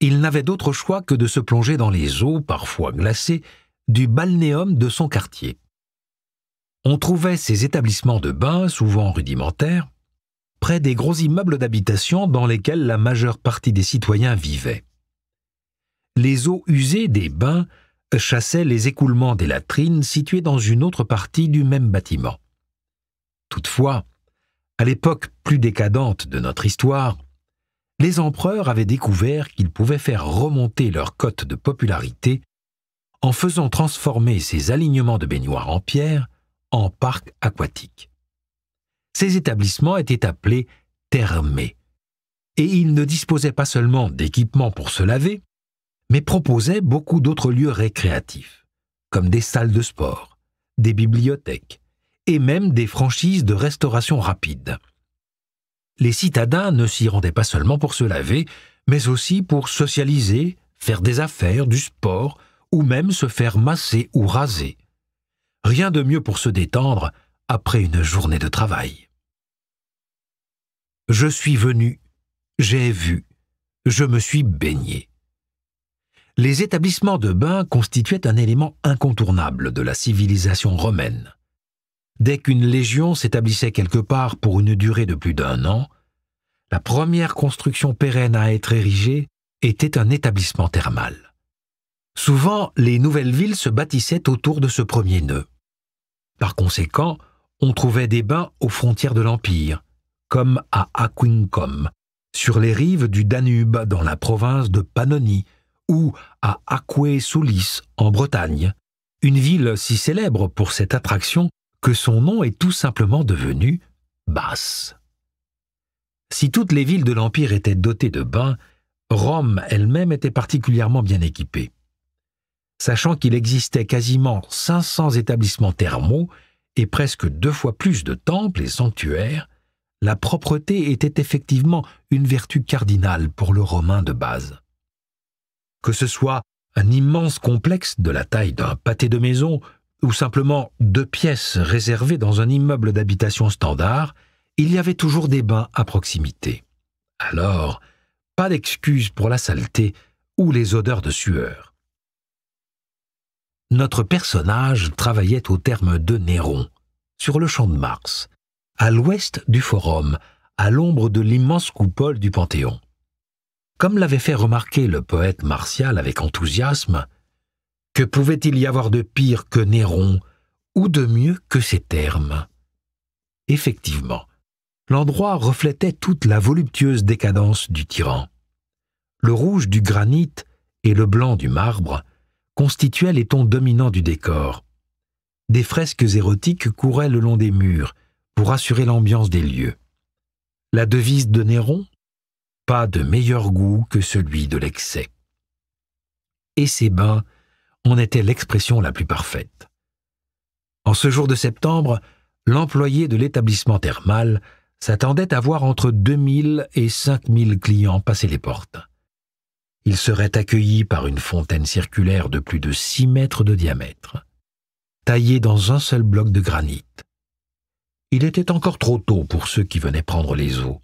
il n'avait d'autre choix que de se plonger dans les eaux, parfois glacées, du balnéum de son quartier. On trouvait ces établissements de bains, souvent rudimentaires, près des gros immeubles d'habitation dans lesquels la majeure partie des citoyens vivaient. Les eaux usées des bains chassait les écoulements des latrines situées dans une autre partie du même bâtiment. Toutefois, à l'époque plus décadente de notre histoire, les empereurs avaient découvert qu'ils pouvaient faire remonter leur cote de popularité en faisant transformer ces alignements de baignoires en pierre en parcs aquatiques. Ces établissements étaient appelés thermés, et ils ne disposaient pas seulement d'équipements pour se laver, mais proposaient beaucoup d'autres lieux récréatifs, comme des salles de sport, des bibliothèques, et même des franchises de restauration rapide les citadins ne s'y rendaient pas seulement pour se laver, mais aussi pour socialiser, faire des affaires, du sport, ou même se faire masser ou raser. Rien de mieux pour se détendre après une journée de travail. Je suis venu, j'ai vu, je me suis baigné. Les établissements de bains constituaient un élément incontournable de la civilisation romaine. Dès qu'une légion s'établissait quelque part pour une durée de plus d'un an, la première construction pérenne à être érigée était un établissement thermal. Souvent, les nouvelles villes se bâtissaient autour de ce premier nœud. Par conséquent, on trouvait des bains aux frontières de l'Empire, comme à Aquincum, sur les rives du Danube dans la province de Pannonie, ou à Aquae Soulis en Bretagne, une ville si célèbre pour cette attraction que son nom est tout simplement devenu Basse. Si toutes les villes de l'Empire étaient dotées de bains, Rome elle-même était particulièrement bien équipée. Sachant qu'il existait quasiment 500 établissements thermaux et presque deux fois plus de temples et sanctuaires, la propreté était effectivement une vertu cardinale pour le Romain de base. Que ce soit un immense complexe de la taille d'un pâté de maison ou simplement deux pièces réservées dans un immeuble d'habitation standard, il y avait toujours des bains à proximité. Alors, pas d'excuse pour la saleté ou les odeurs de sueur. Notre personnage travaillait au terme de Néron, sur le champ de Mars, à l'ouest du Forum, à l'ombre de l'immense coupole du Panthéon. Comme l'avait fait remarquer le poète martial avec enthousiasme, que pouvait-il y avoir de pire que Néron, ou de mieux que ces termes? Effectivement, l'endroit reflétait toute la voluptueuse décadence du tyran. Le rouge du granit et le blanc du marbre constituaient les tons dominants du décor. Des fresques érotiques couraient le long des murs pour assurer l'ambiance des lieux. La devise de Néron Pas de meilleur goût que celui de l'excès. Et ces bains en était l'expression la plus parfaite. En ce jour de septembre, l'employé de l'établissement thermal s'attendait à voir entre 2000 et 5000 clients passer les portes. Il serait accueilli par une fontaine circulaire de plus de 6 mètres de diamètre, taillée dans un seul bloc de granit. Il était encore trop tôt pour ceux qui venaient prendre les eaux.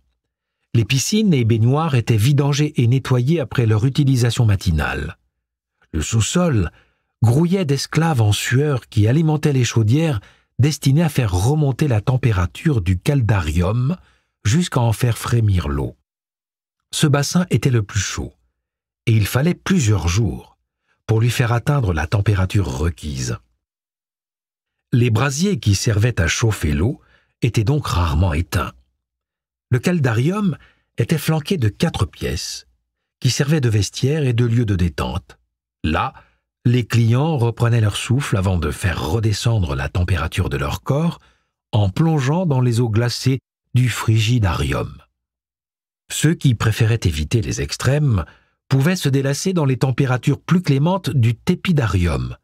Les piscines et baignoires étaient vidangées et nettoyées après leur utilisation matinale. Le sous-sol grouillait d'esclaves en sueur qui alimentaient les chaudières destinées à faire remonter la température du caldarium jusqu'à en faire frémir l'eau. Ce bassin était le plus chaud, et il fallait plusieurs jours pour lui faire atteindre la température requise. Les brasiers qui servaient à chauffer l'eau étaient donc rarement éteints. Le caldarium était flanqué de quatre pièces, qui servaient de vestiaire et de lieu de détente. Là, les clients reprenaient leur souffle avant de faire redescendre la température de leur corps en plongeant dans les eaux glacées du frigidarium. Ceux qui préféraient éviter les extrêmes pouvaient se délasser dans les températures plus clémentes du tépidarium,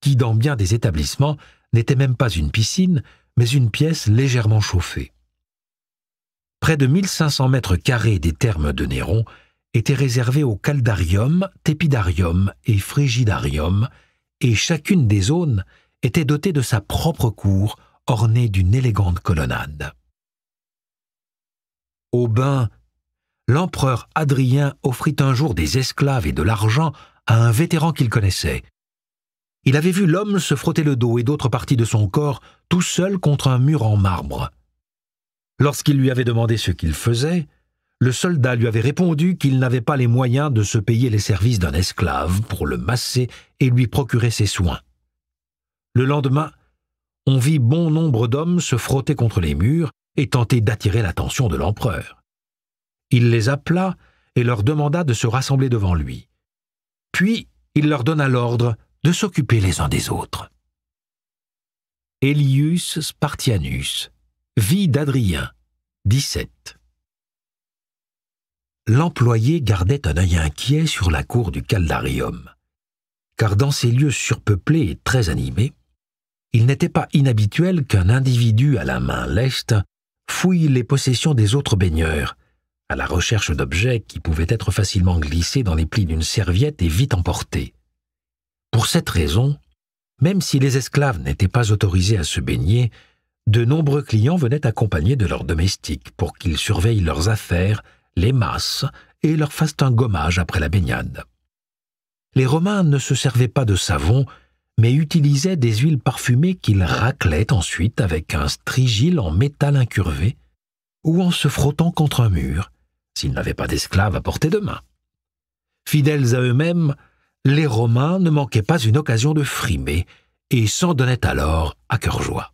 qui dans bien des établissements n'était même pas une piscine, mais une pièce légèrement chauffée. Près de 1500 mètres carrés des thermes de Néron était réservé au caldarium, tépidarium et frigidarium, et chacune des zones était dotée de sa propre cour ornée d'une élégante colonnade. Au bain, l'empereur Adrien offrit un jour des esclaves et de l'argent à un vétéran qu'il connaissait. Il avait vu l'homme se frotter le dos et d'autres parties de son corps tout seul contre un mur en marbre. Lorsqu'il lui avait demandé ce qu'il faisait, le soldat lui avait répondu qu'il n'avait pas les moyens de se payer les services d'un esclave pour le masser et lui procurer ses soins. Le lendemain, on vit bon nombre d'hommes se frotter contre les murs et tenter d'attirer l'attention de l'empereur. Il les appela et leur demanda de se rassembler devant lui. Puis il leur donna l'ordre de s'occuper les uns des autres. Elius Spartianus, vie d'Adrien, 17. L'employé gardait un œil inquiet sur la cour du Caldarium, car dans ces lieux surpeuplés et très animés, il n'était pas inhabituel qu'un individu à la main leste fouille les possessions des autres baigneurs, à la recherche d'objets qui pouvaient être facilement glissés dans les plis d'une serviette et vite emportés. Pour cette raison, même si les esclaves n'étaient pas autorisés à se baigner, de nombreux clients venaient accompagnés de leurs domestiques pour qu'ils surveillent leurs affaires, les massent et leur fassent un gommage après la baignade. Les Romains ne se servaient pas de savon, mais utilisaient des huiles parfumées qu'ils raclaient ensuite avec un strigile en métal incurvé ou en se frottant contre un mur, s'ils n'avaient pas d'esclaves à portée de main. Fidèles à eux-mêmes, les Romains ne manquaient pas une occasion de frimer et s'en donnaient alors à cœur joie.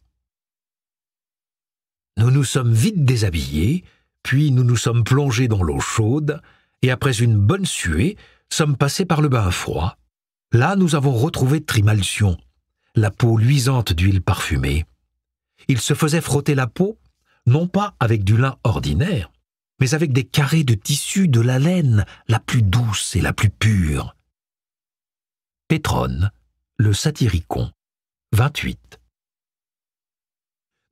Nous nous sommes vite déshabillés, puis nous nous sommes plongés dans l'eau chaude, et après une bonne suée, sommes passés par le bain froid. Là, nous avons retrouvé Trimalcion, la peau luisante d'huile parfumée. Il se faisait frotter la peau, non pas avec du lin ordinaire, mais avec des carrés de tissu de la laine la plus douce et la plus pure. Pétrone, le satyricon, 28.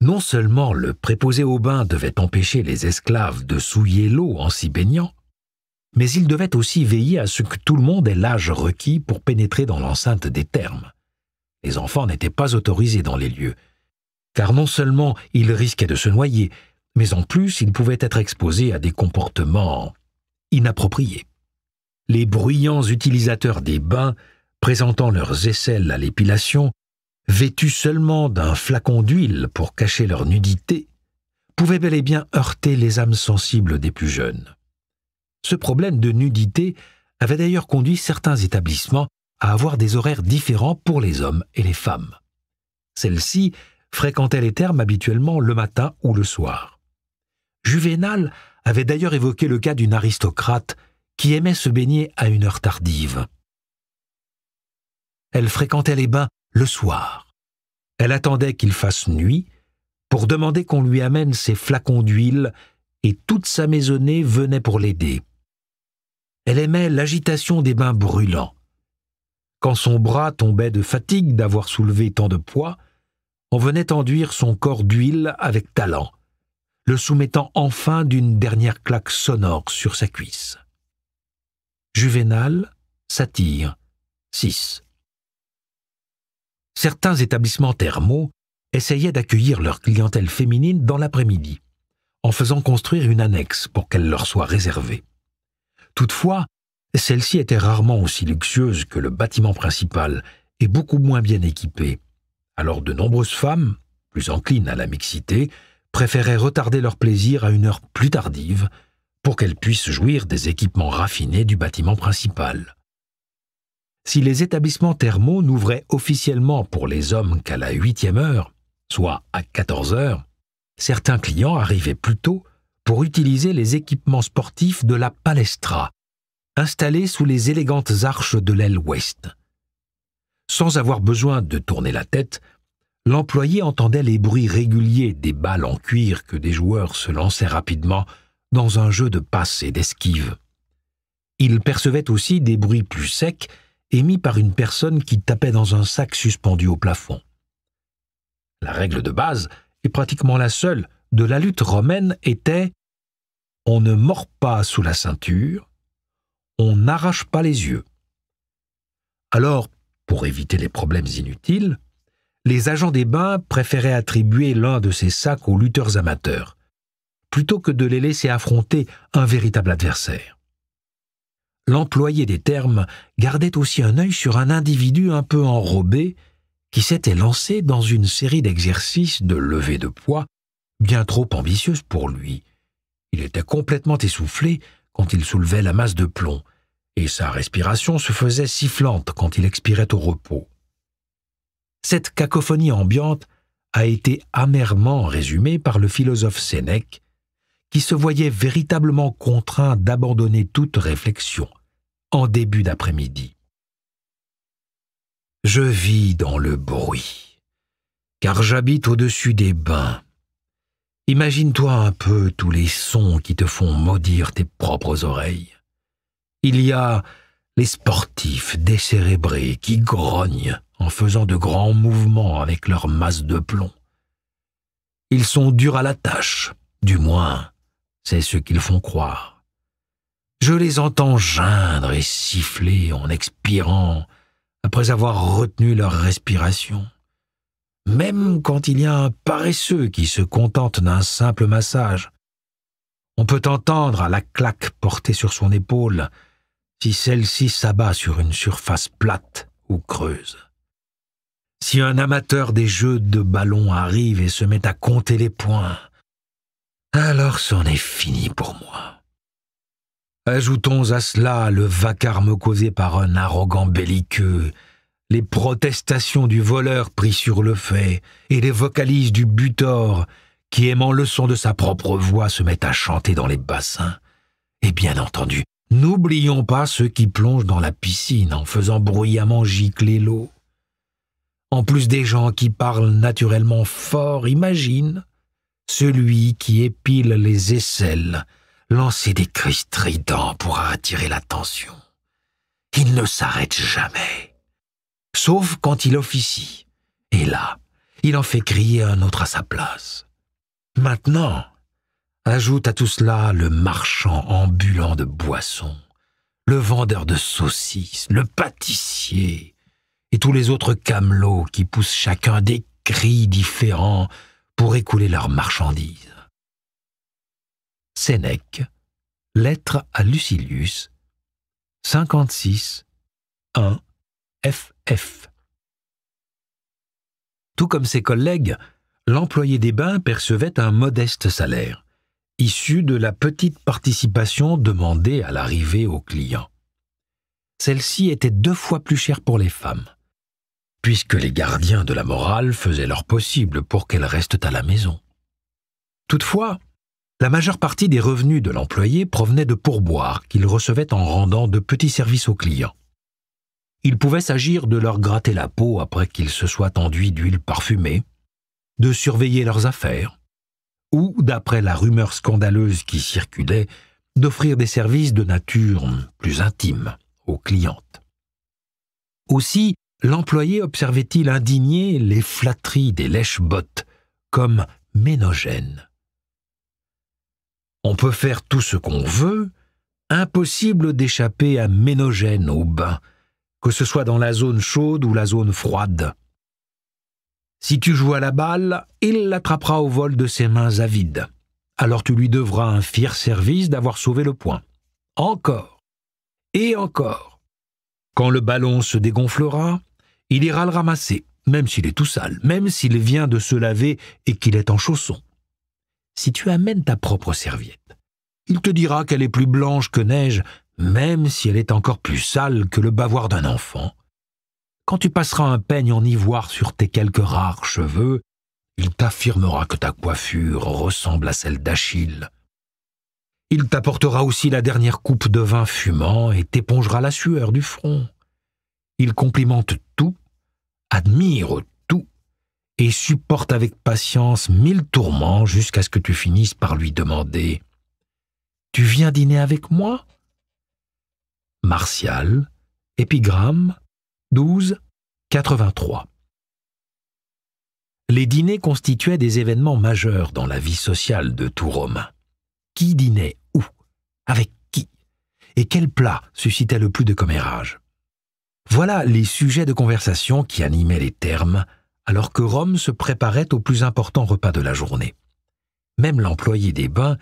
Non seulement le préposé au bain devait empêcher les esclaves de souiller l'eau en s'y baignant, mais il devait aussi veiller à ce que tout le monde ait l'âge requis pour pénétrer dans l'enceinte des thermes. Les enfants n'étaient pas autorisés dans les lieux, car non seulement ils risquaient de se noyer, mais en plus ils pouvaient être exposés à des comportements inappropriés. Les bruyants utilisateurs des bains présentant leurs aisselles à l'épilation, vêtus seulement d'un flacon d'huile pour cacher leur nudité, pouvaient bel et bien heurter les âmes sensibles des plus jeunes. Ce problème de nudité avait d'ailleurs conduit certains établissements à avoir des horaires différents pour les hommes et les femmes. Celles-ci fréquentaient les termes habituellement le matin ou le soir. Juvénal avait d'ailleurs évoqué le cas d'une aristocrate qui aimait se baigner à une heure tardive. Elle fréquentait les bains le soir. Elle attendait qu'il fasse nuit pour demander qu'on lui amène ses flacons d'huile et toute sa maisonnée venait pour l'aider. Elle aimait l'agitation des bains brûlants. Quand son bras tombait de fatigue d'avoir soulevé tant de poids, on venait enduire son corps d'huile avec talent, le soumettant enfin d'une dernière claque sonore sur sa cuisse. Juvénal, satire, 6 certains établissements thermaux essayaient d'accueillir leur clientèle féminine dans l'après-midi, en faisant construire une annexe pour qu'elle leur soit réservée. Toutefois, celle-ci était rarement aussi luxueuse que le bâtiment principal et beaucoup moins bien équipée. Alors de nombreuses femmes, plus enclines à la mixité, préféraient retarder leur plaisir à une heure plus tardive pour qu'elles puissent jouir des équipements raffinés du bâtiment principal. Si les établissements thermaux n'ouvraient officiellement pour les hommes qu'à la huitième heure, soit à 14 heures, certains clients arrivaient plus tôt pour utiliser les équipements sportifs de la palestra, installés sous les élégantes arches de l'aile ouest. Sans avoir besoin de tourner la tête, l'employé entendait les bruits réguliers des balles en cuir que des joueurs se lançaient rapidement dans un jeu de passe et d'esquive. Il percevait aussi des bruits plus secs émis par une personne qui tapait dans un sac suspendu au plafond. La règle de base, et pratiquement la seule, de la lutte romaine était on ne mord pas sous la ceinture, on n'arrache pas les yeux. Alors, pour éviter les problèmes inutiles, les agents des bains préféraient attribuer l'un de ces sacs aux lutteurs amateurs, plutôt que de les laisser affronter un véritable adversaire l'employé des termes gardait aussi un œil sur un individu un peu enrobé qui s'était lancé dans une série d'exercices de levée de poids bien trop ambitieuse pour lui. Il était complètement essoufflé quand il soulevait la masse de plomb, et sa respiration se faisait sifflante quand il expirait au repos. Cette cacophonie ambiante a été amèrement résumée par le philosophe Sénèque, qui se voyait véritablement contraint d'abandonner toute réflexion en début d'après-midi. Je vis dans le bruit, car j'habite au-dessus des bains. Imagine-toi un peu tous les sons qui te font maudire tes propres oreilles. Il y a les sportifs décérébrés qui grognent en faisant de grands mouvements avec leur masse de plomb. Ils sont durs à la tâche, du moins, c'est ce qu'ils font croire. Je les entends geindre et siffler en expirant après avoir retenu leur respiration. Même quand il y a un paresseux qui se contente d'un simple massage, on peut entendre à la claque portée sur son épaule si celle-ci s'abat sur une surface plate ou creuse. Si un amateur des jeux de ballon arrive et se met à compter les points, alors c'en est fini pour moi. Ajoutons à cela le vacarme causé par un arrogant belliqueux, les protestations du voleur pris sur le fait et les vocalises du butor qui, aimant le son de sa propre voix, se met à chanter dans les bassins. Et bien entendu, n'oublions pas ceux qui plongent dans la piscine en faisant bruyamment gicler l'eau. En plus des gens qui parlent naturellement fort, imagine celui qui épile les aisselles, lancer des cris stridents pour attirer l'attention. Il ne s'arrête jamais, sauf quand il officie. Et là, il en fait crier un autre à sa place. Maintenant, ajoute à tout cela le marchand ambulant de boissons, le vendeur de saucisses, le pâtissier, et tous les autres camelots qui poussent chacun des cris différents pour écouler leurs marchandises. Sénèque, lettre à Lucilius, 56, 1, FF. Tout comme ses collègues, l'employé des bains percevait un modeste salaire, issu de la petite participation demandée à l'arrivée aux clients. Celle-ci était deux fois plus chère pour les femmes puisque les gardiens de la morale faisaient leur possible pour qu'elles restent à la maison. Toutefois, la majeure partie des revenus de l'employé provenait de pourboires qu'il recevait en rendant de petits services aux clients. Il pouvait s'agir de leur gratter la peau après qu'ils se soient enduits d'huile parfumée, de surveiller leurs affaires, ou, d'après la rumeur scandaleuse qui circulait, d'offrir des services de nature plus intime aux clientes. Aussi, l'employé observait-il indigné les flatteries des lèche-bottes comme ménogènes. On peut faire tout ce qu'on veut, impossible d'échapper à ménogène au bain, que ce soit dans la zone chaude ou la zone froide. Si tu joues à la balle, il l'attrapera au vol de ses mains avides. Alors tu lui devras un fier service d'avoir sauvé le point. Encore. Et encore. Quand le ballon se dégonflera, il ira le ramasser, même s'il est tout sale, même s'il vient de se laver et qu'il est en chaussons. Si tu amènes ta propre serviette, il te dira qu'elle est plus blanche que neige, même si elle est encore plus sale que le bavoir d'un enfant. Quand tu passeras un peigne en ivoire sur tes quelques rares cheveux, il t'affirmera que ta coiffure ressemble à celle d'Achille. Il t'apportera aussi la dernière coupe de vin fumant et t'épongera la sueur du front. Il complimente tout admire tout et supporte avec patience mille tourments jusqu'à ce que tu finisses par lui demander Tu viens dîner avec moi? Martial, épigramme 12, 83. Les dîners constituaient des événements majeurs dans la vie sociale de tout Romain. Qui dînait où? Avec qui? Et quel plat suscitait le plus de commérages? Voilà les sujets de conversation qui animaient les termes, alors que Rome se préparait au plus important repas de la journée. Même l'employé des bains,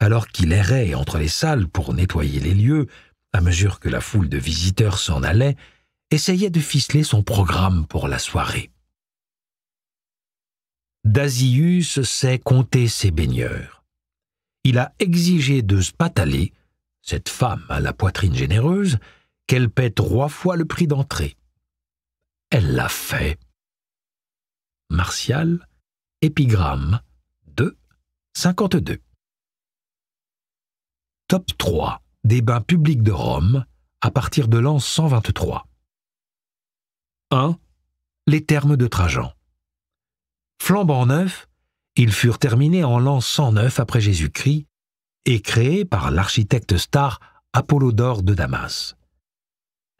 alors qu'il errait entre les salles pour nettoyer les lieux, à mesure que la foule de visiteurs s'en allait, essayait de ficeler son programme pour la soirée. Dasius sait compter ses baigneurs. Il a exigé de Spatale, cette femme à la poitrine généreuse, qu'elle paie trois fois le prix d'entrée. Elle l'a fait. Martial, épigramme 2, 52. top 3 des bains publics de Rome à partir de l'an 123. 1. Les thermes de Trajan. Flambant neufs, ils furent terminés en l'an 109 après Jésus-Christ et créés par l'architecte star Apollodore de Damas.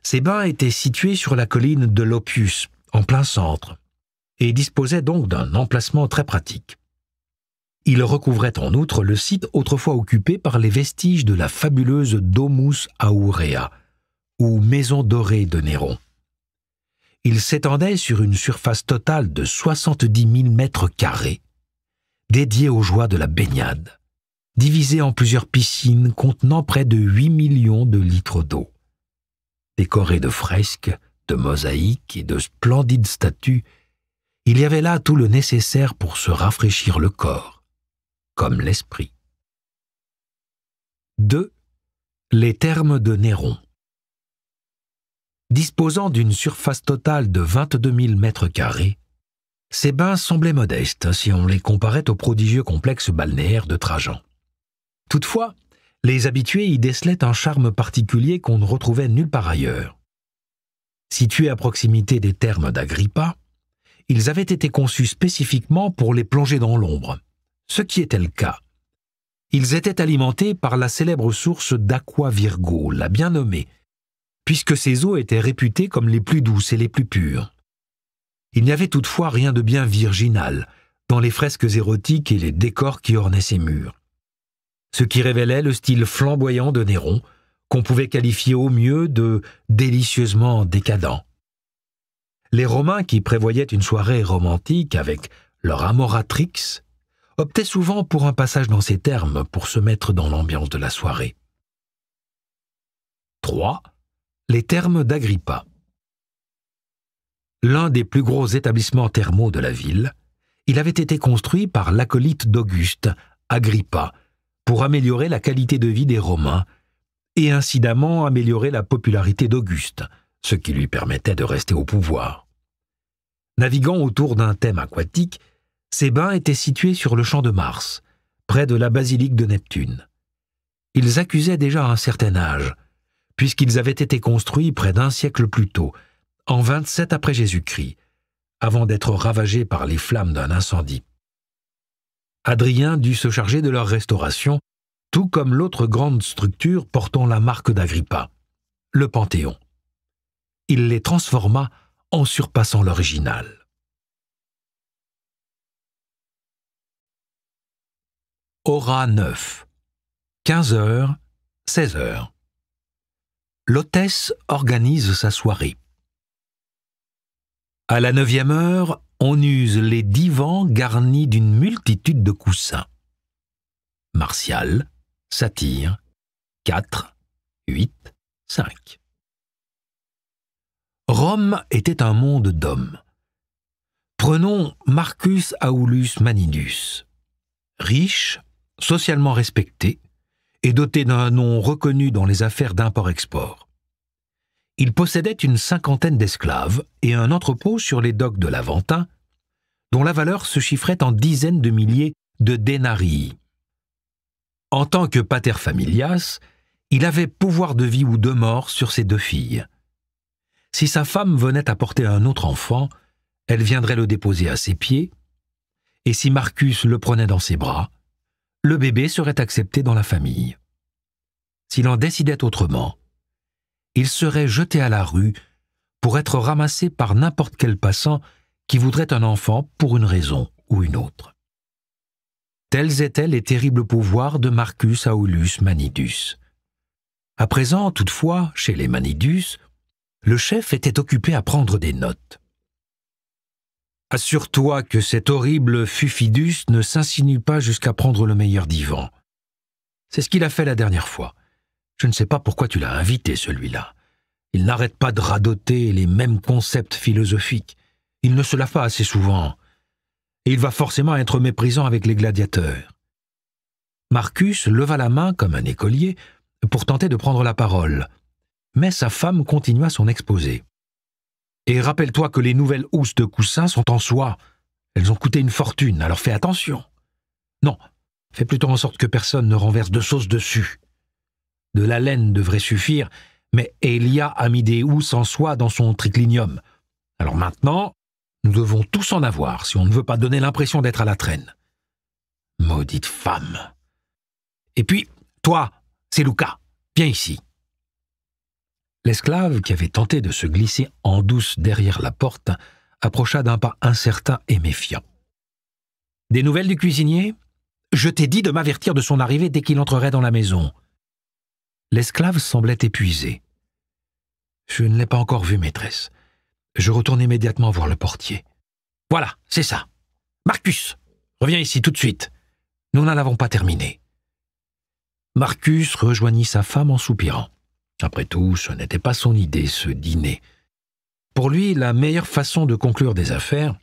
Ces bains étaient situés sur la colline de l'Opius, en plein centre, et disposaient donc d'un emplacement très pratique. Ils recouvraient en outre le site autrefois occupé par les vestiges de la fabuleuse Domus Aurea, ou Maison dorée de Néron. Il s'étendait sur une surface totale de 70 000 mètres carrés, dédiée aux joies de la baignade, divisée en plusieurs piscines contenant près de 8 millions de litres d'eau. Décorée de fresques, de mosaïques et de splendides statues, il y avait là tout le nécessaire pour se rafraîchir le corps, comme l'esprit. 2. Les thermes de Néron. Disposant d'une surface totale de 22 000 mètres carrés, ces bains semblaient modestes si on les comparait au prodigieux complexe balnéaire de Trajan. Toutefois, les habitués y décelaient un charme particulier qu'on ne retrouvait nulle part ailleurs. Situés à proximité des thermes d'Agrippa, ils avaient été conçus spécifiquement pour les plonger dans l'ombre, ce qui était le cas. Ils étaient alimentés par la célèbre source d'Aqua Virgo, la bien nommée, puisque ces eaux étaient réputées comme les plus douces et les plus pures. Il n'y avait toutefois rien de bien virginal dans les fresques érotiques et les décors qui ornaient ces murs. Ce qui révélait le style flamboyant de Néron, qu'on pouvait qualifier au mieux de délicieusement décadent. Les Romains qui prévoyaient une soirée romantique avec leur amoratrix optaient souvent pour un passage dans ces termes pour se mettre dans l'ambiance de la soirée. 3. Les thermes d'Agrippa l'un des plus gros établissements thermaux de la ville, il avait été construit par l'acolyte d'Auguste, Agrippa, pour améliorer la qualité de vie des Romains et incidemment améliorer la popularité d'Auguste, ce qui lui permettait de rester au pouvoir. Naviguant autour d'un thème aquatique, ces bains étaient situés sur le champ de Mars, près de la basilique de Neptune. Ils accusaient déjà un certain âge, puisqu'ils avaient été construits près d'un siècle plus tôt, en 27 après Jésus-Christ, avant d'être ravagés par les flammes d'un incendie. Adrien dut se charger de leur restauration, tout comme l'autre grande structure portant la marque d'Agrippa, le Panthéon. Il les transforma en surpassant l'original. Aura 9. 15 h 16 h L'hôtesse organise sa soirée. À la neuvième heure, on use les divans garnis d'une multitude de coussins. Martial, Satire, 4, 8, 5. Rome était un monde d'hommes. Prenons Marcus Aulus Maninus. Riche, socialement respecté, et doté d'un nom reconnu dans les affaires d'import-export il possédait une cinquantaine d'esclaves et un entrepôt sur les docks de l'Aventin, dont la valeur se chiffrait en dizaines de milliers de denarii. En tant que pater familias, il avait pouvoir de vie ou de mort sur ses deux filles. Si sa femme venait apporter un autre enfant, elle viendrait le déposer à ses pieds, et si Marcus le prenait dans ses bras, le bébé serait accepté dans la famille. S'il en décidait autrement, il serait jeté à la rue pour être ramassé par n'importe quel passant qui voudrait un enfant pour une raison ou une autre. Tels étaient les terribles pouvoirs de Marcus Aulus Manidus. À présent, toutefois, chez les Manidus, le chef était occupé à prendre des notes. Assure-toi que cet horrible Fufidus ne s'insinue pas jusqu'à prendre le meilleur divan. C'est ce qu'il a fait la dernière fois. Je ne sais pas pourquoi tu l'as invité, celui-là. Il n'arrête pas de radoter les mêmes concepts philosophiques. Il ne se lave pas assez souvent. Et il va forcément être méprisant avec les gladiateurs. Marcus leva la main comme un écolier pour tenter de prendre la parole. Mais sa femme continua son exposé. Et rappelle-toi que les nouvelles housses de coussins sont en soie. Elles ont coûté une fortune, alors fais attention. Non, fais plutôt en sorte que personne ne renverse de sauce dessus. de la laine devrait suffire, mais Elia a mis des housses en soie dans son triclinium. Alors maintenant, nous devons tous en avoir si on ne veut pas donner l'impression d'être à la traîne. Maudite femme. Et puis, toi, c'est Luca. Viens ici. L'esclave, qui avait tenté de se glisser en douce derrière la porte, approcha d'un pas incertain et méfiant. Des nouvelles du cuisinier? Je t'ai dit de m'avertir de son arrivée dès qu'il entrerait dans la maison. L'esclave semblait épuisé. Je ne l'ai pas encore vu, maîtresse. Je retourne immédiatement voir le portier. Voilà, c'est ça. Marcus, reviens ici tout de suite. Nous n'en avons pas terminé. Marcus rejoignit sa femme en soupirant. Après tout, ce n'était pas son idée, ce dîner. Pour lui, la meilleure façon de conclure des affaires,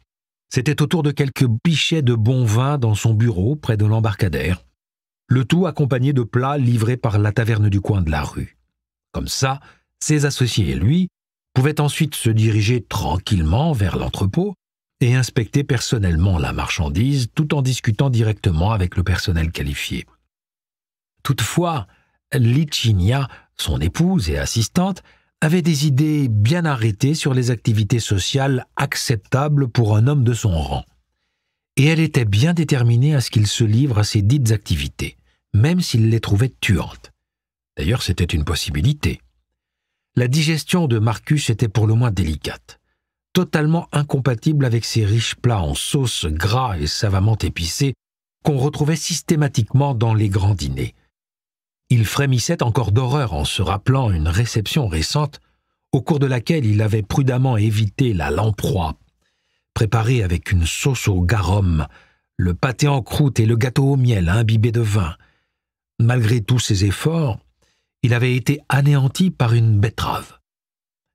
c'était autour de quelques pichets de bon vin dans son bureau près de l'embarcadère, le tout accompagné de plats livrés par la taverne du coin de la rue. Comme ça, ses associés et lui pouvaient ensuite se diriger tranquillement vers l'entrepôt et inspecter personnellement la marchandise tout en discutant directement avec le personnel qualifié. Toutefois, Licinia, son épouse et assistante, avait des idées bien arrêtées sur les activités sociales acceptables pour un homme de son rang. Et elle était bien déterminée à ce qu'il se livre à ces dites activités, même s'il les trouvait tuantes. D'ailleurs, c'était une possibilité. La digestion de Marcus était pour le moins délicate, totalement incompatible avec ces riches plats en sauce gras et savamment épicés qu'on retrouvait systématiquement dans les grands dîners, il frémissait encore d'horreur en se rappelant une réception récente au cours de laquelle il avait prudemment évité la lamproie, préparée avec une sauce au garum, le pâté en croûte et le gâteau au miel imbibé de vin. Malgré tous ses efforts, il avait été anéanti par une betterave,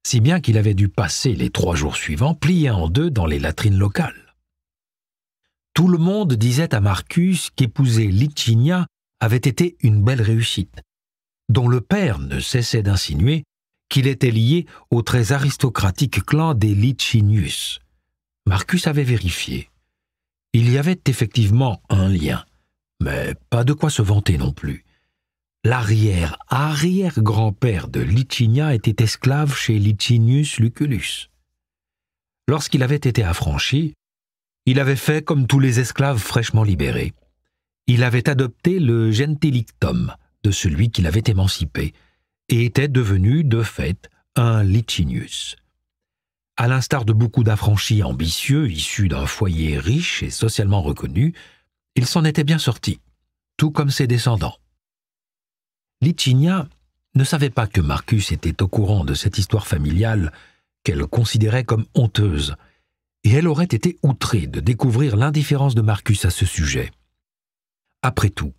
si bien qu'il avait dû passer les trois jours suivants plié en deux dans les latrines locales. Tout le monde disait à Marcus qu'épouser Licinia avait été une belle réussite, dont le père ne cessait d'insinuer qu'il était lié au très aristocratique clan des Licinius. Marcus avait vérifié. Il y avait effectivement un lien, mais pas de quoi se vanter non plus. L'arrière-arrière-grand-père de Licinia était esclave chez Licinius Lucullus. Lorsqu'il avait été affranchi, il avait fait comme tous les esclaves fraîchement libérés il avait adopté le gentilictum de celui qu'il avait émancipé et était devenu, de fait, un Licinius. À l'instar de beaucoup d'affranchis ambitieux issus d'un foyer riche et socialement reconnu, il s'en était bien sorti, tout comme ses descendants. Licinia ne savait pas que Marcus était au courant de cette histoire familiale qu'elle considérait comme honteuse, et elle aurait été outrée de découvrir l'indifférence de Marcus à ce sujet. Après tout,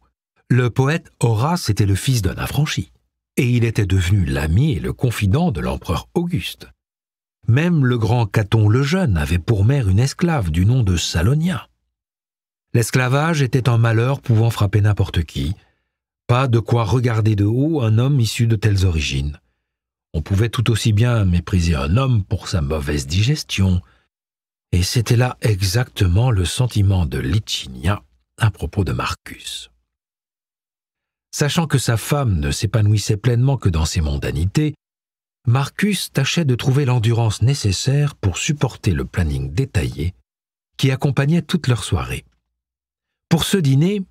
le poète Horace était le fils d'un affranchi, et il était devenu l'ami et le confident de l'empereur Auguste. Même le grand Caton le Jeune avait pour mère une esclave du nom de Salonia. L'esclavage était un malheur pouvant frapper n'importe qui, pas de quoi regarder de haut un homme issu de telles origines. On pouvait tout aussi bien mépriser un homme pour sa mauvaise digestion, et c'était là exactement le sentiment de Licinia à propos de Marcus. Sachant que sa femme ne s'épanouissait pleinement que dans ses mondanités, Marcus tâchait de trouver l'endurance nécessaire pour supporter le planning détaillé qui accompagnait toute leur soirée. Pour ce dîner,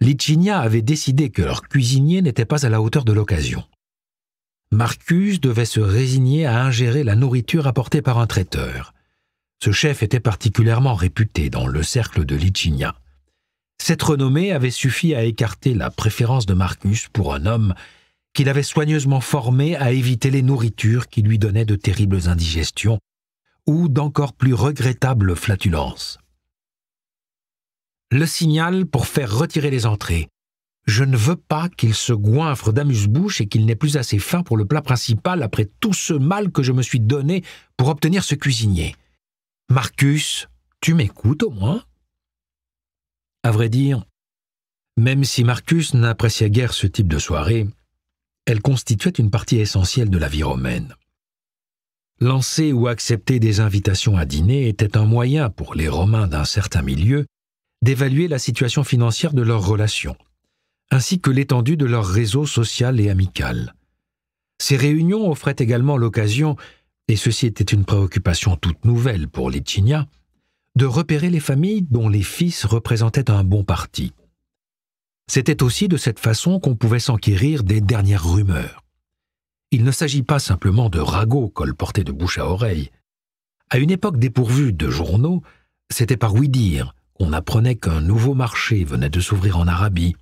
Licinia avait décidé que leur cuisinier n'était pas à la hauteur de l'occasion. Marcus devait se résigner à ingérer la nourriture apportée par un traiteur. Ce chef était particulièrement réputé dans le cercle de Licinia. Cette renommée avait suffi à écarter la préférence de Marcus pour un homme qu'il avait soigneusement formé à éviter les nourritures qui lui donnaient de terribles indigestions ou d'encore plus regrettables flatulences. Le signal pour faire retirer les entrées. Je ne veux pas qu'il se goinfre d'amuse-bouche et qu'il n'ait plus assez faim pour le plat principal après tout ce mal que je me suis donné pour obtenir ce cuisinier. Marcus, tu m'écoutes au moins? À vrai dire, même si Marcus n'appréciait guère ce type de soirée, elle constituait une partie essentielle de la vie romaine. Lancer ou accepter des invitations à dîner était un moyen pour les Romains d'un certain milieu d'évaluer la situation financière de leurs relations, ainsi que l'étendue de leur réseau social et amical. Ces réunions offraient également l'occasion, et ceci était une préoccupation toute nouvelle pour Licinia, de repérer les familles dont les fils représentaient un bon parti. C'était aussi de cette façon qu'on pouvait s'enquérir des dernières rumeurs. Il ne s'agit pas simplement de ragots colportés de bouche à oreille. À une époque dépourvue de journaux, c'était par oui-dire qu'on apprenait qu'un nouveau marché venait de s'ouvrir en Arabie,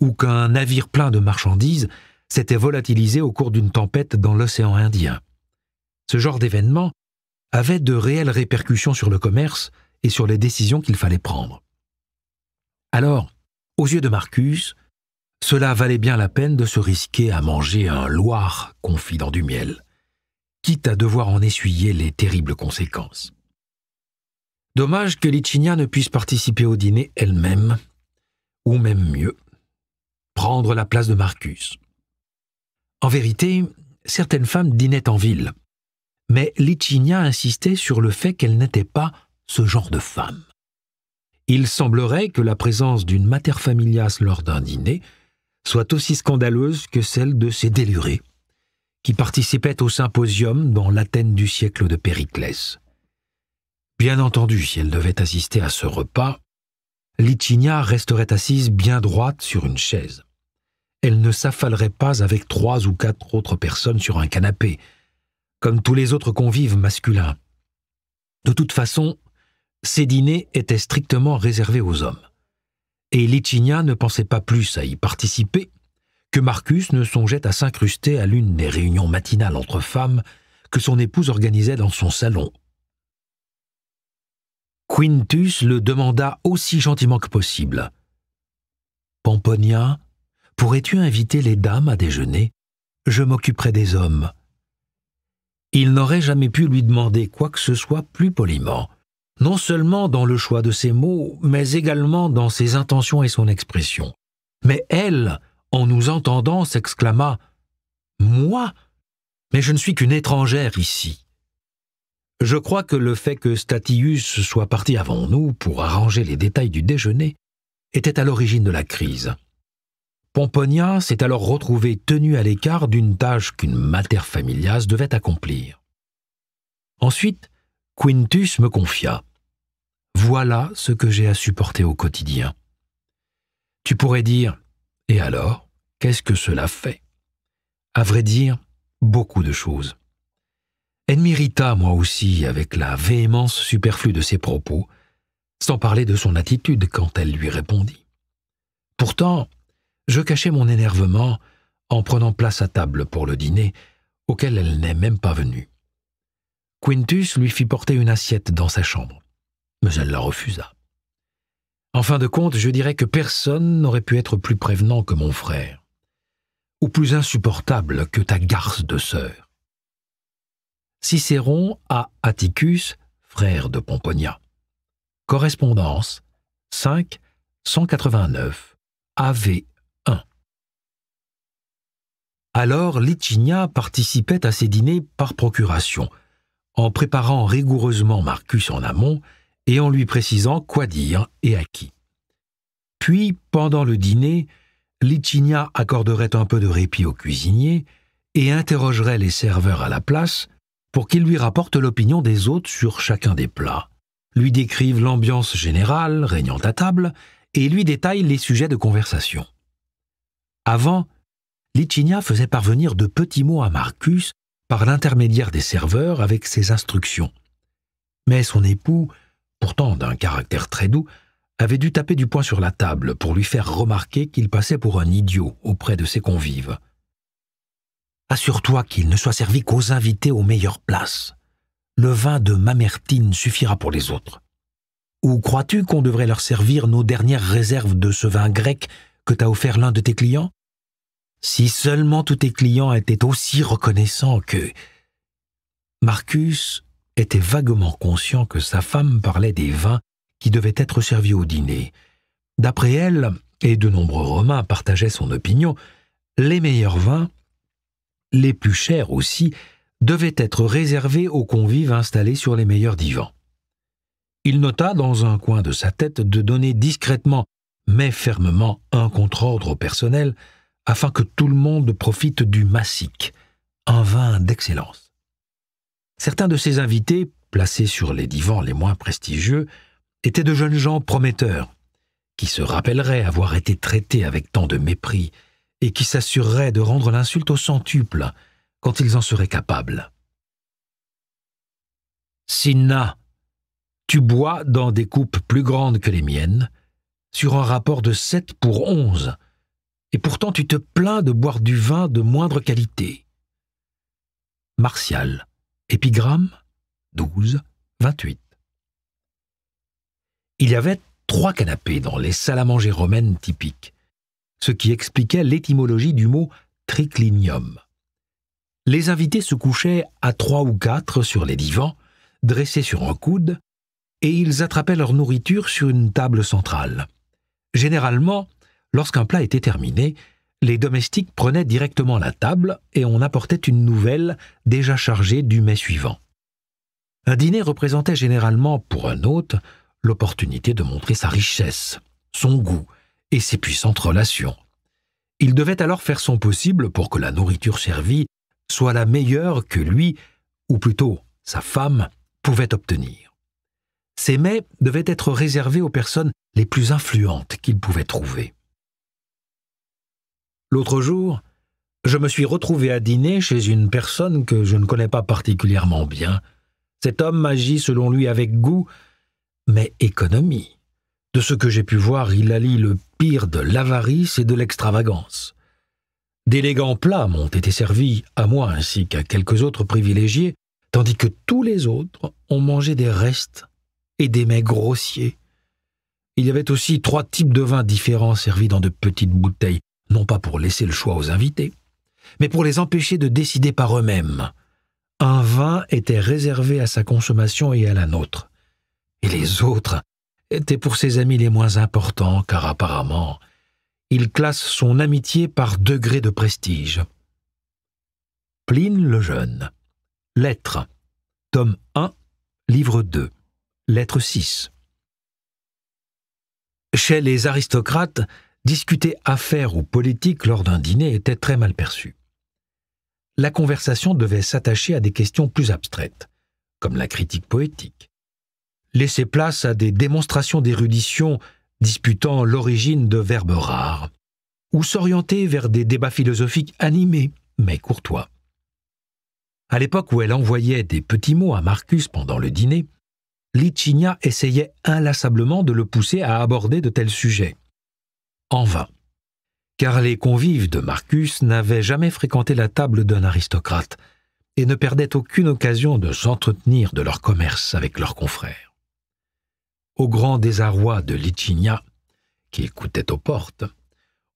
ou qu'un navire plein de marchandises s'était volatilisé au cours d'une tempête dans l'océan Indien. Ce genre d'événement avait de réelles répercussions sur le commerce et sur les décisions qu'il fallait prendre. Alors, aux yeux de Marcus, cela valait bien la peine de se risquer à manger un loir confit dans du miel, quitte à devoir en essuyer les terribles conséquences. Dommage que Licinia ne puisse participer au dîner elle-même, ou même mieux, prendre la place de Marcus. En vérité, certaines femmes dînaient en ville, mais Licinia insistait sur le fait qu'elle n'était pas ce genre de femme. Il semblerait que la présence d'une mater familias lors d'un dîner soit aussi scandaleuse que celle de ces délurés, qui participaient au symposium dans l'Athènes du siècle de Périclès. Bien entendu, si elle devait assister à ce repas, Licinia resterait assise bien droite sur une chaise. Elle ne s'affalerait pas avec trois ou quatre autres personnes sur un canapé, comme tous les autres convives masculins. De toute façon, ces dîners étaient strictement réservés aux hommes. Et Licinia ne pensait pas plus à y participer que Marcus ne songeait à s'incruster à l'une des réunions matinales entre femmes que son épouse organisait dans son salon. Quintus le demanda aussi gentiment que possible. Pomponia, pourrais-tu inviter les dames à déjeuner? Je m'occuperai des hommes. Il n'aurait jamais pu lui demander quoi que ce soit plus poliment non seulement dans le choix de ses mots, mais également dans ses intentions et son expression. Mais elle, en nous entendant, s'exclama Moi Mais je ne suis qu'une étrangère ici. Je crois que le fait que Statius soit parti avant nous pour arranger les détails du déjeuner était à l'origine de la crise. Pomponia s'est alors retrouvée tenue à l'écart d'une tâche qu'une mater familias devait accomplir. Ensuite, Quintus me confia. Voilà ce que j'ai à supporter au quotidien. Tu pourrais dire, et alors, qu'est-ce que cela fait? À vrai dire, beaucoup de choses. Elle m'irrita, moi aussi, avec la véhémence superflue de ses propos, sans parler de son attitude quand elle lui répondit. Pourtant, je cachais mon énervement en prenant place à table pour le dîner, auquel elle n'est même pas venue. Quintus lui fit porter une assiette dans sa chambre, mais elle la refusa. En fin de compte, je dirais que personne n'aurait pu être plus prévenant que mon frère, ou plus insupportable que ta garce de sœur. Cicéron à Atticus, frère de Pomponia. Correspondance 5 189 AV 1. Alors Licinia participait à ces dîners par procuration, en préparant rigoureusement Marcus en amont et en lui précisant quoi dire et à qui. Puis, pendant le dîner, Licinia accorderait un peu de répit au cuisinier et interrogerait les serveurs à la place pour qu'ils lui rapportent l'opinion des autres sur chacun des plats, lui décrivent l'ambiance générale régnant à table et lui détaillent les sujets de conversation. Avant, Licinia faisait parvenir de petits mots à Marcus par l'intermédiaire des serveurs avec ses instructions. Mais son époux, pourtant d'un caractère très doux, avait dû taper du poing sur la table pour lui faire remarquer qu'il passait pour un idiot auprès de ses convives. Assure-toi qu'il ne soit servi qu'aux invités aux meilleures places. Le vin de Mamertine suffira pour les autres. Ou crois-tu qu'on devrait leur servir nos dernières réserves de ce vin grec que t'a offert l'un de tes clients? Si seulement tous tes clients étaient aussi reconnaissants que... Marcus était vaguement conscient que sa femme parlait des vins qui devaient être servis au dîner. D'après elle, et de nombreux Romains partageaient son opinion, les meilleurs vins, les plus chers aussi, devaient être réservés aux convives installés sur les meilleurs divans. Il nota dans un coin de sa tête de donner discrètement met fermement un contre-ordre au personnel afin que tout le monde profite du massic, un vin d'excellence. Certains de ses invités, placés sur les divans les moins prestigieux, étaient de jeunes gens prometteurs, qui se rappelleraient avoir été traités avec tant de mépris et qui s'assureraient de rendre l'insulte au centuple quand ils en seraient capables. Sinna, tu bois dans des coupes plus grandes que les miennes, sur un rapport de 7 pour 11, et pourtant tu te plains de boire du vin de moindre qualité. Martial, épigramme 12, 28. Il y avait trois canapés dans les salles à manger romaines typiques, ce qui expliquait l'étymologie du mot triclinium. Les invités se couchaient à trois ou quatre sur les divans, dressés sur un coude, et ils attrapaient leur nourriture sur une table centrale. Généralement, lorsqu'un plat était terminé, les domestiques prenaient directement la table et on apportait une nouvelle déjà chargée du mets suivant. Un dîner représentait généralement pour un hôte l'opportunité de montrer sa richesse, son goût et ses puissantes relations. Il devait alors faire son possible pour que la nourriture servie soit la meilleure que lui, ou plutôt sa femme, pouvait obtenir. Ces mets devaient être réservés aux personnes les plus influentes qu'il pouvait trouver. L'autre jour, je me suis retrouvé à dîner chez une personne que je ne connais pas particulièrement bien. Cet homme agit selon lui avec goût, mais économie. De ce que j'ai pu voir, il allie le pire de l'avarice et de l'extravagance. D'élégants plats m'ont été servis à moi ainsi qu'à quelques autres privilégiés, tandis que tous les autres ont mangé des restes et des mets grossiers. Il y avait aussi trois types de vins différents servis dans de petites bouteilles, non pas pour laisser le choix aux invités, mais pour les empêcher de décider par eux-mêmes. Un vin était réservé à sa consommation et à la nôtre et les autres étaient pour ses amis les moins importants, car apparemment, il classe son amitié par degré de prestige. Pline le Jeune. Lettre. Tome 1, livre 2. Lettre 6. Chez les aristocrates, discuter affaires ou politique lors d'un dîner était très mal perçu. La conversation devait s'attacher à des questions plus abstraites, comme la critique poétique, laisser place à des démonstrations d'érudition disputant l'origine de verbes rares, ou s'orienter vers des débats philosophiques animés mais courtois. À l'époque où elle envoyait des petits mots à Marcus pendant le dîner, Licinia essayait inlassablement de le pousser à aborder de tels sujets. En vain, car les convives de Marcus n'avaient jamais fréquenté la table d'un aristocrate et ne perdaient aucune occasion de s'entretenir de leur commerce avec leurs confrères au grand désarroi de Licinia, qui écoutait aux portes,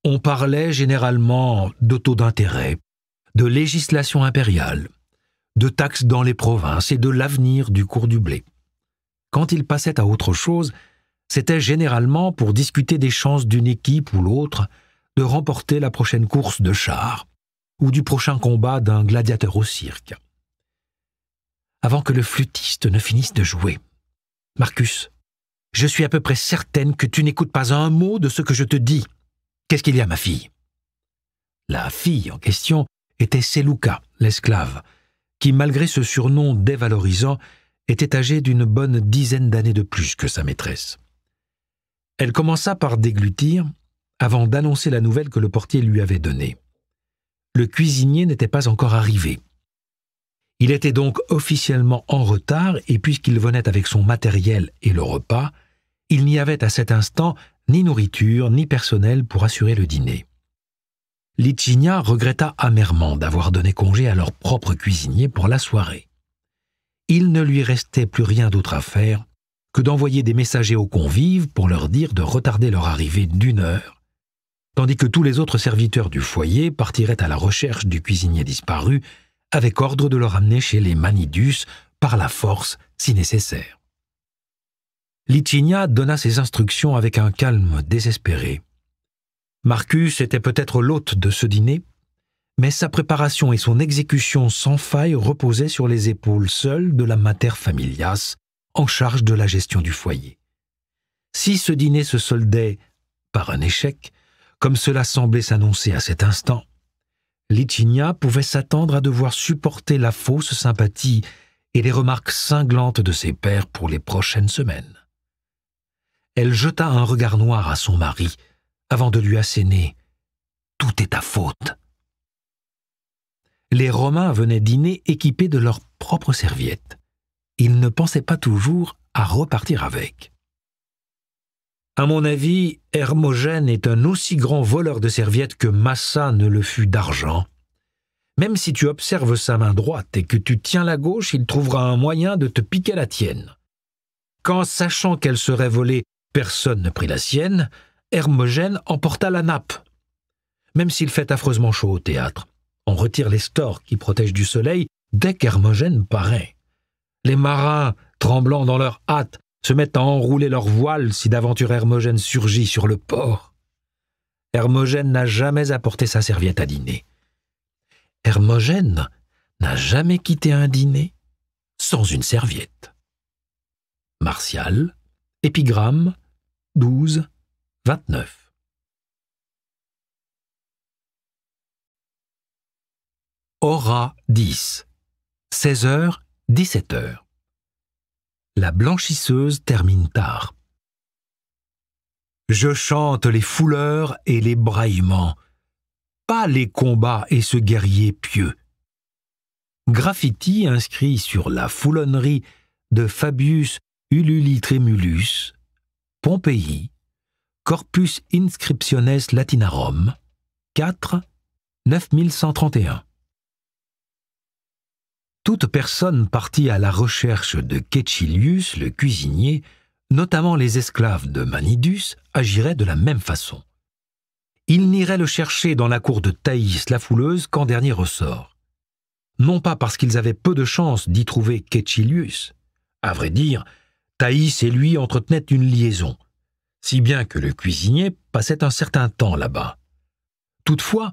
on parlait généralement de taux d'intérêt, de législation impériale, de taxes dans les provinces et de l'avenir du cours du blé. Quand il passait à autre chose, c'était généralement pour discuter des chances d'une équipe ou l'autre de remporter la prochaine course de chars ou du prochain combat d'un gladiateur au cirque. Avant que le flûtiste ne finisse de jouer, Marcus je suis à peu près certaine que tu n'écoutes pas un mot de ce que je te dis. Qu'est-ce qu'il y a, ma fille? La fille en question était Selouka, l'esclave, qui, malgré ce surnom dévalorisant, était âgée d'une bonne dizaine d'années de plus que sa maîtresse. Elle commença par déglutir avant d'annoncer la nouvelle que le portier lui avait donnée. Le cuisinier n'était pas encore arrivé. Il était donc officiellement en retard et puisqu'il venait avec son matériel et le repas, il n'y avait à cet instant ni nourriture ni personnel pour assurer le dîner. Licinia regretta amèrement d'avoir donné congé à leur propre cuisinier pour la soirée. Il ne lui restait plus rien d'autre à faire que d'envoyer des messagers aux convives pour leur dire de retarder leur arrivée d'une heure, tandis que tous les autres serviteurs du foyer partiraient à la recherche du cuisinier disparu avec ordre de le ramener chez les Manidus par la force si nécessaire. Licinia donna ses instructions avec un calme désespéré. Marcus était peut-être l'hôte de ce dîner, mais sa préparation et son exécution sans faille reposaient sur les épaules seules de la mater familias, en charge de la gestion du foyer. Si ce dîner se soldait par un échec, comme cela semblait s'annoncer à cet instant, Licinia pouvait s'attendre à devoir supporter la fausse sympathie et les remarques cinglantes de ses pères pour les prochaines semaines. Elle jeta un regard noir à son mari avant de lui asséner Tout est ta faute. Les Romains venaient dîner équipés de leurs propres serviettes. Ils ne pensaient pas toujours à repartir avec. À mon avis, Hermogène est un aussi grand voleur de serviettes que Massa ne le fut d'argent. Même si tu observes sa main droite et que tu tiens la gauche, il trouvera un moyen de te piquer la tienne. Quand, sachant qu'elle serait volée, personne ne prit la sienne, Hermogène emporta la nappe. Même s'il fait affreusement chaud au théâtre, on retire les stores qui protègent du soleil dès qu'Hermogène paraît. Les marins, tremblant dans leur hâte, se mettent à enrouler leurs voiles si d'aventure Hermogène surgit sur le port. Hermogène n'a jamais apporté sa serviette à dîner. Hermogène n'a jamais quitté un dîner sans une serviette. Martial, épigramme 12, 29. Aura 10, 16h, 17h. La blanchisseuse termine tard. Je chante les fouleurs et les braillements pas les combats et ce guerrier pieux. Graffiti inscrit sur la foulonnerie de Fabius Ululi Tremulus, Pompéi, Corpus Inscriptiones Latinarum, 4 9131. Toute personne partie à la recherche de Quetchilius, le cuisinier, notamment les esclaves de Manidus, agirait de la même façon il n'irait le chercher dans la cour de Thaïs la fouleuse qu'en dernier ressort. Non pas parce qu'ils avaient peu de chance d'y trouver Quetchilius. À vrai dire, Thaïs et lui entretenaient une liaison, si bien que le cuisinier passait un certain temps là-bas. Toutefois,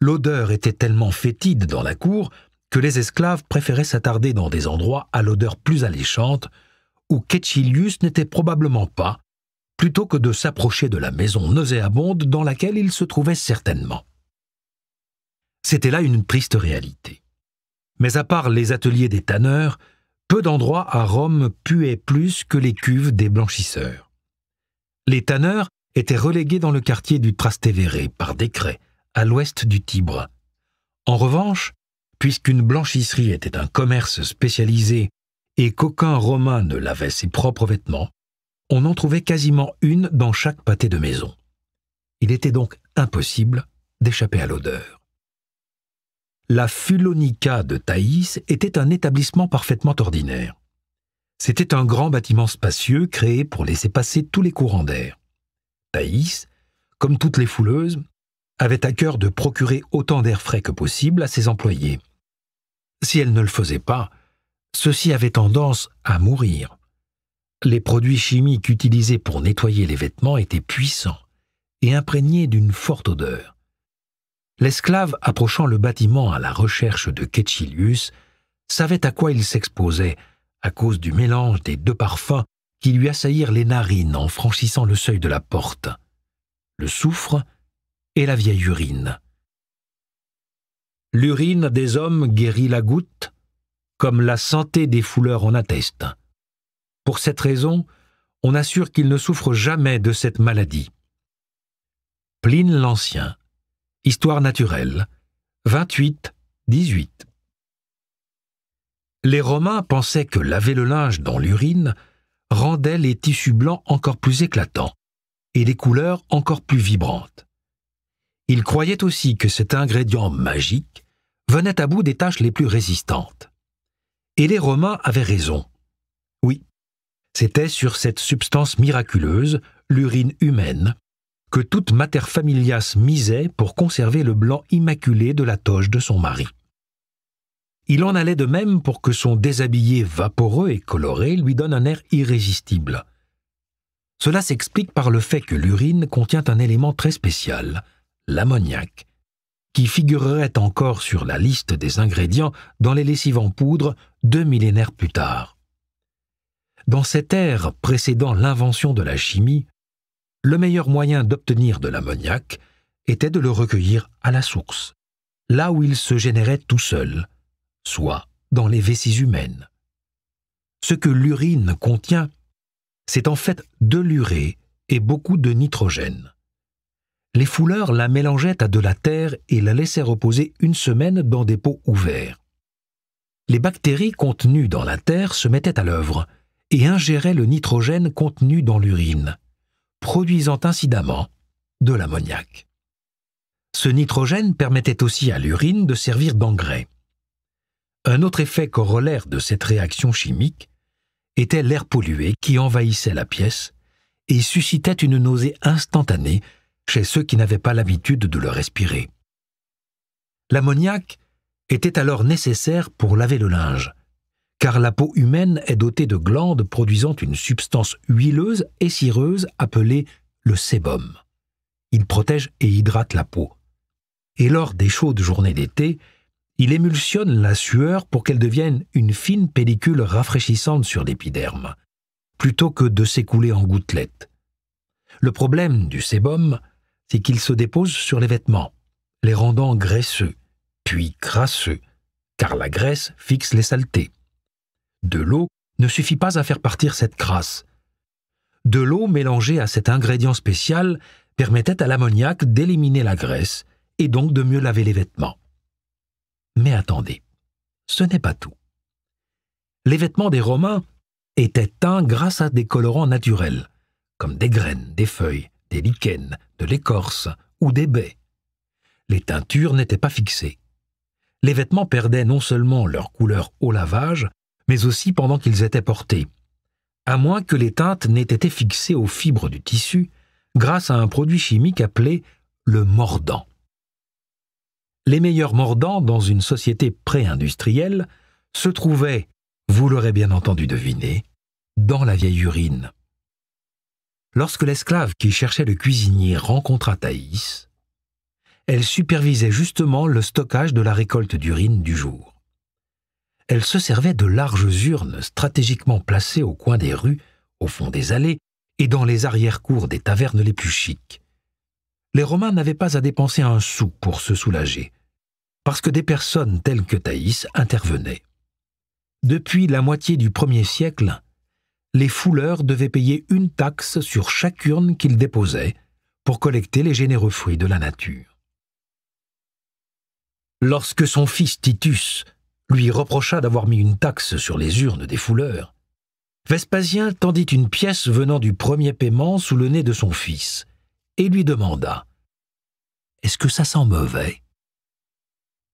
l'odeur était tellement fétide dans la cour que les esclaves préféraient s'attarder dans des endroits à l'odeur plus alléchante, où Quetchilius n'était probablement pas, plutôt que de s'approcher de la maison nauséabonde dans laquelle il se trouvait certainement. C'était là une triste réalité. Mais à part les ateliers des tanneurs, peu d'endroits à Rome puaient plus que les cuves des blanchisseurs. Les tanneurs étaient relégués dans le quartier du Trastevere par décret, à l'ouest du Tibre. En revanche, puisqu'une blanchisserie était un commerce spécialisé et qu'aucun Romain ne lavait ses propres vêtements, on en trouvait quasiment une dans chaque pâté de maison. Il était donc impossible d'échapper à l'odeur. La Fulonica de Thaïs était un établissement parfaitement ordinaire. C'était un grand bâtiment spacieux créé pour laisser passer tous les courants d'air. Thaïs, comme toutes les fouleuses, avait à cœur de procurer autant d'air frais que possible à ses employés. Si elle ne le faisait pas, ceux-ci avaient tendance à mourir les produits chimiques utilisés pour nettoyer les vêtements étaient puissants et imprégnés d'une forte odeur. L'esclave approchant le bâtiment à la recherche de Quetchilius savait à quoi il s'exposait à cause du mélange des deux parfums qui lui assaillirent les narines en franchissant le seuil de la porte, le soufre et la vieille urine. L'urine des hommes guérit la goutte, comme la santé des fouleurs en atteste. Pour cette raison, on assure qu'il ne souffre jamais de cette maladie. Pline l'Ancien, Histoire naturelle, 28-18. Les Romains pensaient que laver le linge dans l'urine rendait les tissus blancs encore plus éclatants et les couleurs encore plus vibrantes. Ils croyaient aussi que cet ingrédient magique venait à bout des tâches les plus résistantes. Et les Romains avaient raison. C'était sur cette substance miraculeuse, l'urine humaine, que toute mater familias misait pour conserver le blanc immaculé de la toge de son mari. Il en allait de même pour que son déshabillé vaporeux et coloré lui donne un air irrésistible. Cela s'explique par le fait que l'urine contient un élément très spécial, l'ammoniac, qui figurerait encore sur la liste des ingrédients dans les lessives en poudre deux millénaires plus tard. Dans cette ère précédant l'invention de la chimie, le meilleur moyen d'obtenir de l'ammoniac était de le recueillir à la source, là où il se générait tout seul, soit dans les vessies humaines. Ce que l'urine contient, c'est en fait de l'urée et beaucoup de nitrogène. Les fouleurs la mélangeaient à de la terre et la laissaient reposer une semaine dans des pots ouverts. Les bactéries contenues dans la terre se mettaient à l'œuvre et ingéraient le nitrogène contenu dans l'urine, produisant incidemment de l'ammoniac. Ce nitrogène permettait aussi à l'urine de servir d'engrais. Un autre effet corollaire de cette réaction chimique était l'air pollué qui envahissait la pièce et suscitait une nausée instantanée chez ceux qui n'avaient pas l'habitude de le respirer. L'ammoniac était alors nécessaire pour laver le linge, car la peau humaine est dotée de glandes produisant une substance huileuse et cireuse appelée le sébum. Il protège et hydrate la peau. Et lors des chaudes journées d'été, il émulsionne la sueur pour qu'elle devienne une fine pellicule rafraîchissante sur l'épiderme, plutôt que de s'écouler en gouttelettes. Le problème du sébum, c'est qu'il se dépose sur les vêtements, les rendant graisseux, puis crasseux, car la graisse fixe les saletés. De l'eau ne suffit pas à faire partir cette crasse. De l'eau mélangée à cet ingrédient spécial permettait à l'ammoniac d'éliminer la graisse et donc de mieux laver les vêtements. Mais attendez, ce n'est pas tout. Les vêtements des Romains étaient teints grâce à des colorants naturels, comme des graines, des feuilles, des lichens, de l'écorce ou des baies. Les teintures n'étaient pas fixées. Les vêtements perdaient non seulement leur couleur au lavage, mais aussi pendant qu'ils étaient portés, à moins que les teintes n'aient été fixées aux fibres du tissu grâce à un produit chimique appelé le mordant. Les meilleurs mordants dans une société pré-industrielle se trouvaient, vous l'aurez bien entendu deviner, dans la vieille urine. Lorsque l'esclave qui cherchait le cuisinier rencontra Thaïs, elle supervisait justement le stockage de la récolte d'urine du jour elle se servait de larges urnes stratégiquement placées au coin des rues, au fond des allées et dans les arrière-cours des tavernes les plus chics. Les Romains n'avaient pas à dépenser un sou pour se soulager, parce que des personnes telles que Thaïs intervenaient. Depuis la moitié du premier siècle, les fouleurs devaient payer une taxe sur chaque urne qu'ils déposaient pour collecter les généreux fruits de la nature. Lorsque son fils Titus lui reprocha d'avoir mis une taxe sur les urnes des fouleurs. Vespasien tendit une pièce venant du premier paiement sous le nez de son fils et lui demanda Est-ce que ça sent mauvais?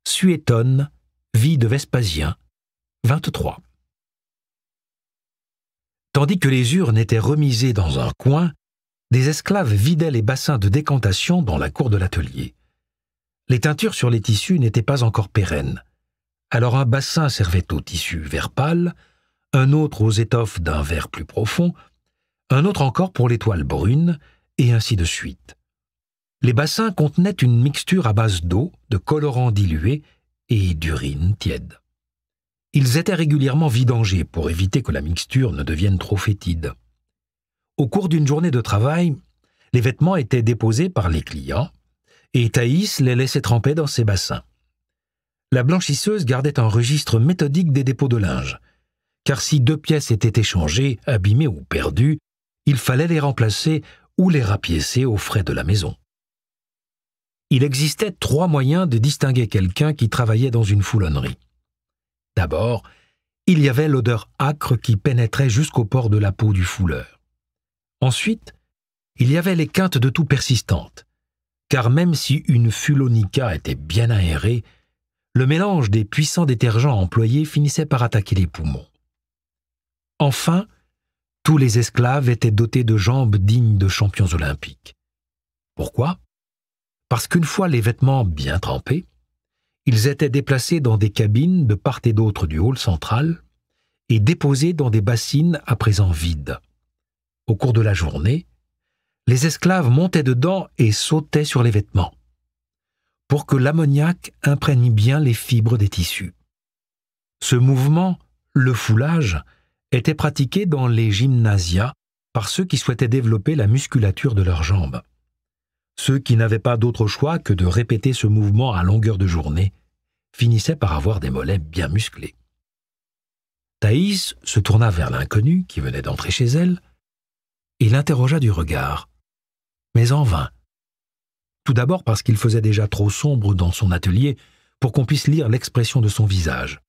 Suétone, vie de Vespasien, 23. Tandis que les urnes étaient remisées dans un coin, des esclaves vidaient les bassins de décantation dans la cour de l'atelier. Les teintures sur les tissus n'étaient pas encore pérennes. Alors un bassin servait au tissu vert pâle, un autre aux étoffes d'un vert plus profond, un autre encore pour les toiles brunes, et ainsi de suite. Les bassins contenaient une mixture à base d'eau, de colorants dilués et d'urine tiède. Ils étaient régulièrement vidangés pour éviter que la mixture ne devienne trop fétide. Au cours d'une journée de travail, les vêtements étaient déposés par les clients, et Thaïs les laissait tremper dans ses bassins la blanchisseuse gardait un registre méthodique des dépôts de linge, car si deux pièces étaient échangées, abîmées ou perdues, il fallait les remplacer ou les rapiécer aux frais de la maison. Il existait trois moyens de distinguer quelqu'un qui travaillait dans une foulonnerie. D'abord, il y avait l'odeur âcre qui pénétrait jusqu'au port de la peau du fouleur. Ensuite, il y avait les quintes de toux persistantes, car même si une fulonica était bien aérée, le mélange des puissants détergents employés finissait par attaquer les poumons. Enfin, tous les esclaves étaient dotés de jambes dignes de champions olympiques. Pourquoi? Parce qu'une fois les vêtements bien trempés, ils étaient déplacés dans des cabines de part et d'autre du hall central et déposés dans des bassines à présent vides. Au cours de la journée, les esclaves montaient dedans et sautaient sur les vêtements pour que l'ammoniac imprègne bien les fibres des tissus. Ce mouvement, le foulage, était pratiqué dans les gymnasia par ceux qui souhaitaient développer la musculature de leurs jambes. Ceux qui n'avaient pas d'autre choix que de répéter ce mouvement à longueur de journée finissaient par avoir des mollets bien musclés. Thaïs se tourna vers l'inconnu qui venait d'entrer chez elle et l'interrogea du regard, mais en vain. Tout d'abord parce qu'il faisait déjà trop sombre dans son atelier pour qu'on puisse lire l'expression de son visage.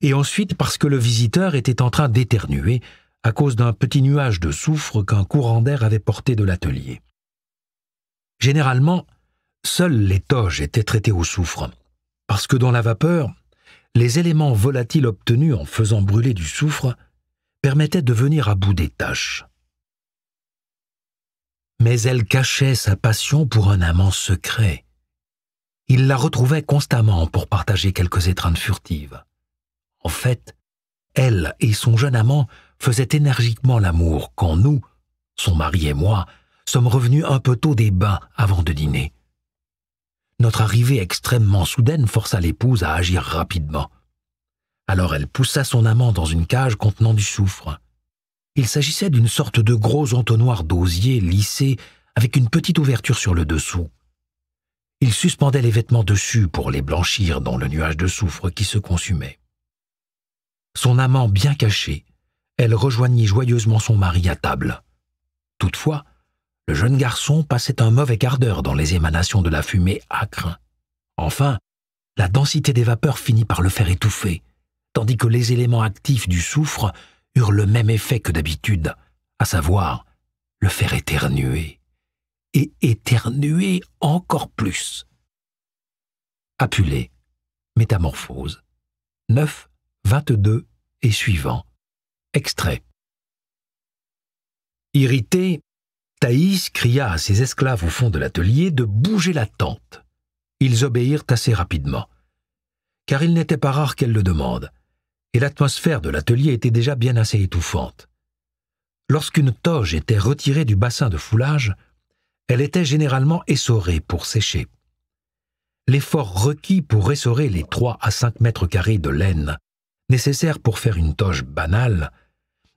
Et ensuite parce que le visiteur était en train d'éternuer à cause d'un petit nuage de soufre qu'un courant d'air avait porté de l'atelier. Généralement, seules les toges étaient traitées au soufre, parce que dans la vapeur, les éléments volatiles obtenus en faisant brûler du soufre permettaient de venir à bout des tâches. Mais elle cachait sa passion pour un amant secret. Il la retrouvait constamment pour partager quelques étreintes furtives. En fait, elle et son jeune amant faisaient énergiquement l'amour quand nous, son mari et moi, sommes revenus un peu tôt des bains avant de dîner. Notre arrivée extrêmement soudaine força l'épouse à agir rapidement. Alors elle poussa son amant dans une cage contenant du soufre. Il s'agissait d'une sorte de gros entonnoir d'osier lissé avec une petite ouverture sur le dessous. Il suspendait les vêtements dessus pour les blanchir dans le nuage de soufre qui se consumait. Son amant bien caché, elle rejoignit joyeusement son mari à table. Toutefois, le jeune garçon passait un mauvais quart d'heure dans les émanations de la fumée âcre. Enfin, la densité des vapeurs finit par le faire étouffer, tandis que les éléments actifs du soufre eurent le même effet que d'habitude, à savoir le faire éternuer, et éternuer encore plus. Apulé, métamorphose, 9, 22 et suivant. Extrait. Irrité, Thaïs cria à ses esclaves au fond de l'atelier de bouger la tente. Ils obéirent assez rapidement, car il n'était pas rare qu'elle le demande, et l'atmosphère de l'atelier était déjà bien assez étouffante. Lorsqu'une toge était retirée du bassin de foulage, elle était généralement essorée pour sécher. L'effort requis pour essorer les 3 à 5 mètres carrés de laine nécessaires pour faire une toge banale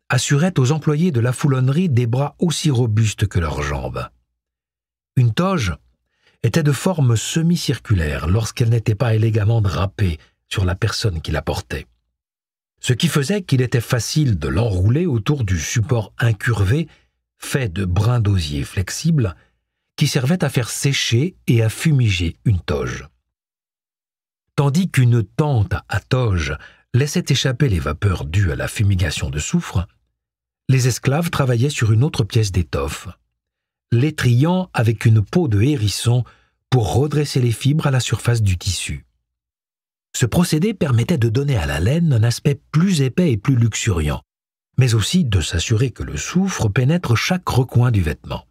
assurait aux employés de la foulonnerie des bras aussi robustes que leurs jambes. Une toge était de forme semi-circulaire lorsqu'elle n'était pas élégamment drapée sur la personne qui la portait. Ce qui faisait qu'il était facile de l'enrouler autour du support incurvé fait de brins d'osier flexibles qui servait à faire sécher et à fumiger une toge. Tandis qu'une tente à toge laissait échapper les vapeurs dues à la fumigation de soufre, les esclaves travaillaient sur une autre pièce d'étoffe, l'étriant avec une peau de hérisson pour redresser les fibres à la surface du tissu. Ce procédé permettait de donner à la laine un aspect plus épais et plus luxuriant, mais aussi de s'assurer que le soufre pénètre chaque recoin du vêtement.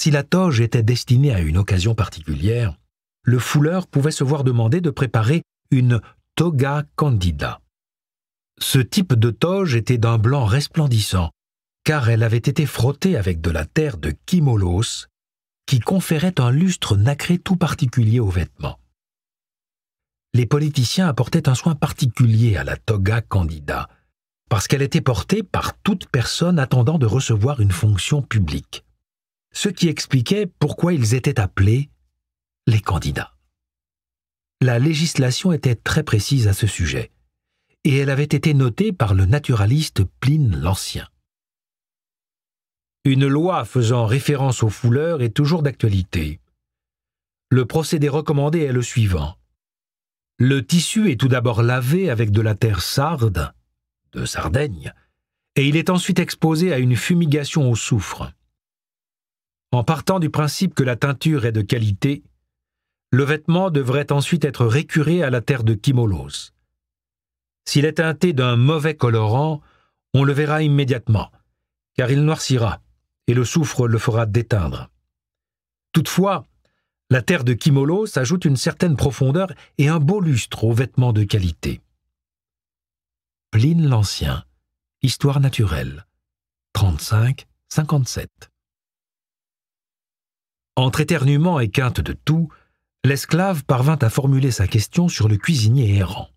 Si la toge était destinée à une occasion particulière, le fouleur pouvait se voir demander de préparer une toga candida. Ce type de toge était d'un blanc resplendissant, car elle avait été frottée avec de la terre de Kimolos, qui conférait un lustre nacré tout particulier aux vêtements. Les politiciens apportaient un soin particulier à la toga candida, parce qu'elle était portée par toute personne attendant de recevoir une fonction publique, ce qui expliquait pourquoi ils étaient appelés les candidats. La législation était très précise à ce sujet et elle avait été notée par le naturaliste Pline l'Ancien. Une loi faisant référence aux fouleurs est toujours d'actualité. Le procédé recommandé est le suivant. Le tissu est tout d'abord lavé avec de la terre sarde, de Sardaigne, et il est ensuite exposé à une fumigation au soufre. En partant du principe que la teinture est de qualité, le vêtement devrait ensuite être récuré à la terre de Kimolos. S'il est teinté d'un mauvais colorant, on le verra immédiatement, car il noircira, et le soufre le fera déteindre. Toutefois, la terre de Kimolo s'ajoute une certaine profondeur et un beau lustre aux vêtements de qualité. Pline l'Ancien, Histoire naturelle, 35-57. Entre éternuement et quinte de tout, l'esclave parvint à formuler sa question sur le cuisinier errant.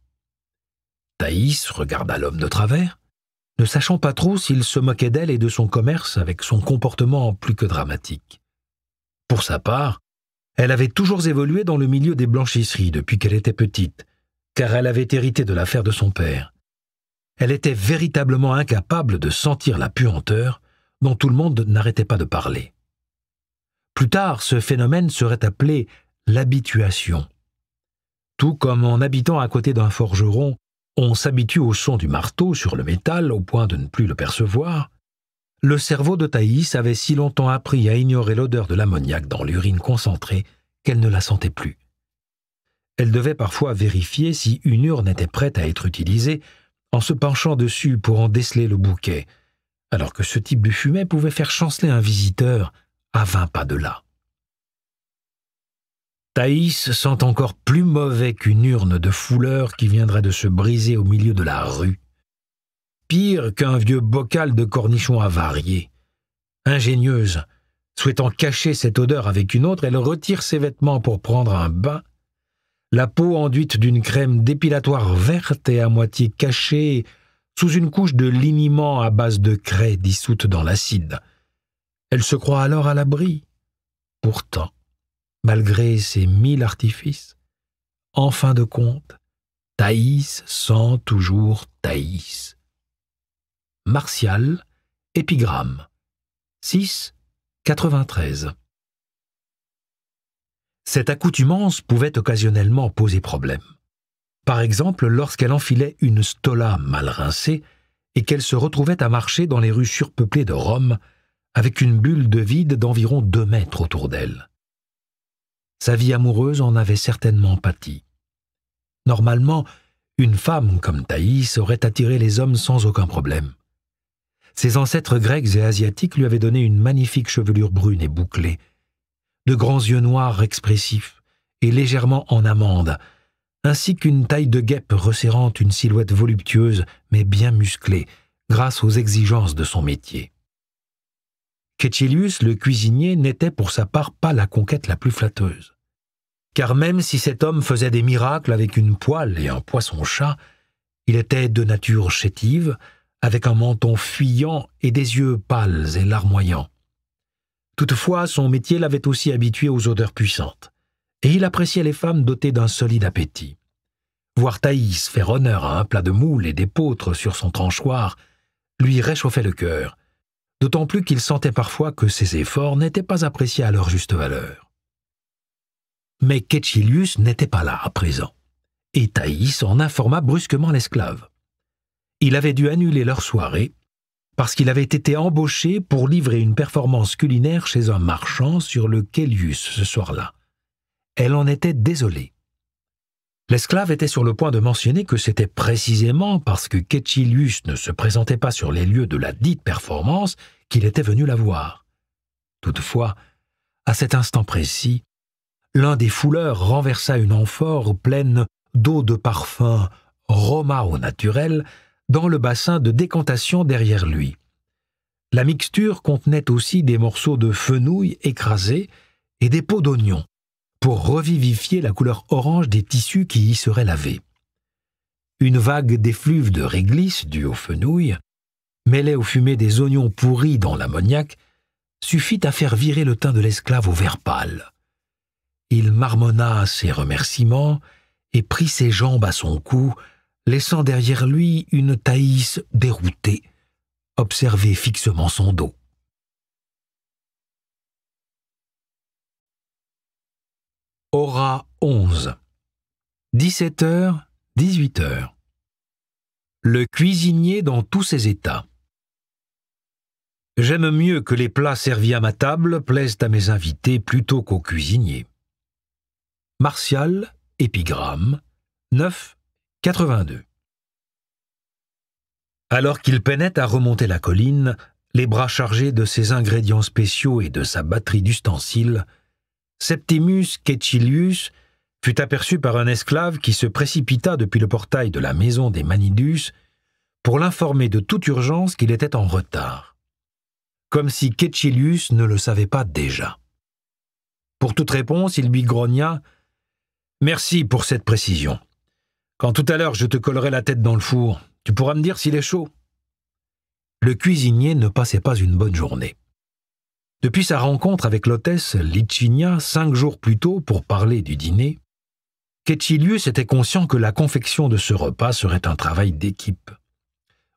Thaïs regarda l'homme de travers, ne sachant pas trop s'il se moquait d'elle et de son commerce avec son comportement plus que dramatique. Pour sa part, elle avait toujours évolué dans le milieu des blanchisseries depuis qu'elle était petite, car elle avait hérité de l'affaire de son père. Elle était véritablement incapable de sentir la puanteur dont tout le monde n'arrêtait pas de parler. Plus tard, ce phénomène serait appelé l'habituation. Tout comme en habitant à côté d'un forgeron, on s'habitue au son du marteau sur le métal au point de ne plus le percevoir, le cerveau de Thaïs avait si longtemps appris à ignorer l'odeur de l'ammoniac dans l'urine concentrée qu'elle ne la sentait plus. Elle devait parfois vérifier si une urne était prête à être utilisée en se penchant dessus pour en déceler le bouquet, alors que ce type de fumée pouvait faire chanceler un visiteur à vingt pas de là. Thaïs sent encore plus mauvais qu'une urne de fouleur qui viendrait de se briser au milieu de la rue. Pire qu'un vieux bocal de cornichons avariés. Ingénieuse, souhaitant cacher cette odeur avec une autre, elle retire ses vêtements pour prendre un bain. La peau enduite d'une crème dépilatoire verte et à moitié cachée sous une couche de liniment à base de craie dissoute dans l'acide. Elle se croit alors à l'abri. Pourtant, malgré ses mille artifices. En fin de compte, Thaïs sent toujours Thaïs. Martial, épigramme 6, 93. Cette accoutumance pouvait occasionnellement poser problème. Par exemple, lorsqu'elle enfilait une stola mal rincée et qu'elle se retrouvait à marcher dans les rues surpeuplées de Rome avec une bulle de vide d'environ deux mètres autour d'elle. Sa vie amoureuse en avait certainement pâti. Normalement, une femme comme Thaïs aurait attiré les hommes sans aucun problème. Ses ancêtres grecs et asiatiques lui avaient donné une magnifique chevelure brune et bouclée, de grands yeux noirs expressifs et légèrement en amande, ainsi qu'une taille de guêpe resserrant une silhouette voluptueuse mais bien musclée, grâce aux exigences de son métier. Ketchilius, le cuisinier, n'était pour sa part pas la conquête la plus flatteuse car même si cet homme faisait des miracles avec une poêle et un poisson-chat, il était de nature chétive, avec un menton fuyant et des yeux pâles et larmoyants. Toutefois, son métier l'avait aussi habitué aux odeurs puissantes, et il appréciait les femmes dotées d'un solide appétit. Voir Thaïs faire honneur à un plat de moules et d'épeautres sur son tranchoir lui réchauffait le cœur, d'autant plus qu'il sentait parfois que ses efforts n'étaient pas appréciés à leur juste valeur. Mais Ketchilius n'était pas là à présent, et Thaïs en informa brusquement l'esclave. Il avait dû annuler leur soirée parce qu'il avait été embauché pour livrer une performance culinaire chez un marchand sur le Kélius ce soir-là. Elle en était désolée. L'esclave était sur le point de mentionner que c'était précisément parce que Ketchilius ne se présentait pas sur les lieux de la dite performance qu'il était venu la voir. Toutefois, à cet instant précis, l'un des fouleurs renversa une amphore pleine d'eau de parfum Roma au naturel dans le bassin de décantation derrière lui. La mixture contenait aussi des morceaux de fenouil écrasés et des pots d'oignon pour revivifier la couleur orange des tissus qui y seraient lavés. Une vague d'effluve de réglisse due au fenouil, mêlée aux fumées des oignons pourris dans l'ammoniac, suffit à faire virer le teint de l'esclave au vert pâle. Il marmonna ses remerciements et prit ses jambes à son cou, laissant derrière lui une Thaïs déroutée, observer fixement son dos. Aura 11. 17h, 18h. Le cuisinier dans tous ses états. J'aime mieux que les plats servis à ma table plaisent à mes invités plutôt qu'aux cuisiniers. Martial, épigramme, 9, 82. Alors qu'il peinait à remonter la colline, les bras chargés de ses ingrédients spéciaux et de sa batterie d'ustensiles, Septimus Ketchilius fut aperçu par un esclave qui se précipita depuis le portail de la maison des Manidus pour l'informer de toute urgence qu'il était en retard. Comme si Ketchilius ne le savait pas déjà. Pour toute réponse, il lui grogna Merci pour cette précision. Quand tout à l'heure je te collerai la tête dans le four, tu pourras me dire s'il est chaud. le cuisinier ne passait pas une bonne journée. Depuis sa rencontre avec l'hôtesse Licinia cinq jours plus tôt pour parler du dîner, Ketchilius était conscient que la confection de ce repas serait un travail d'équipe.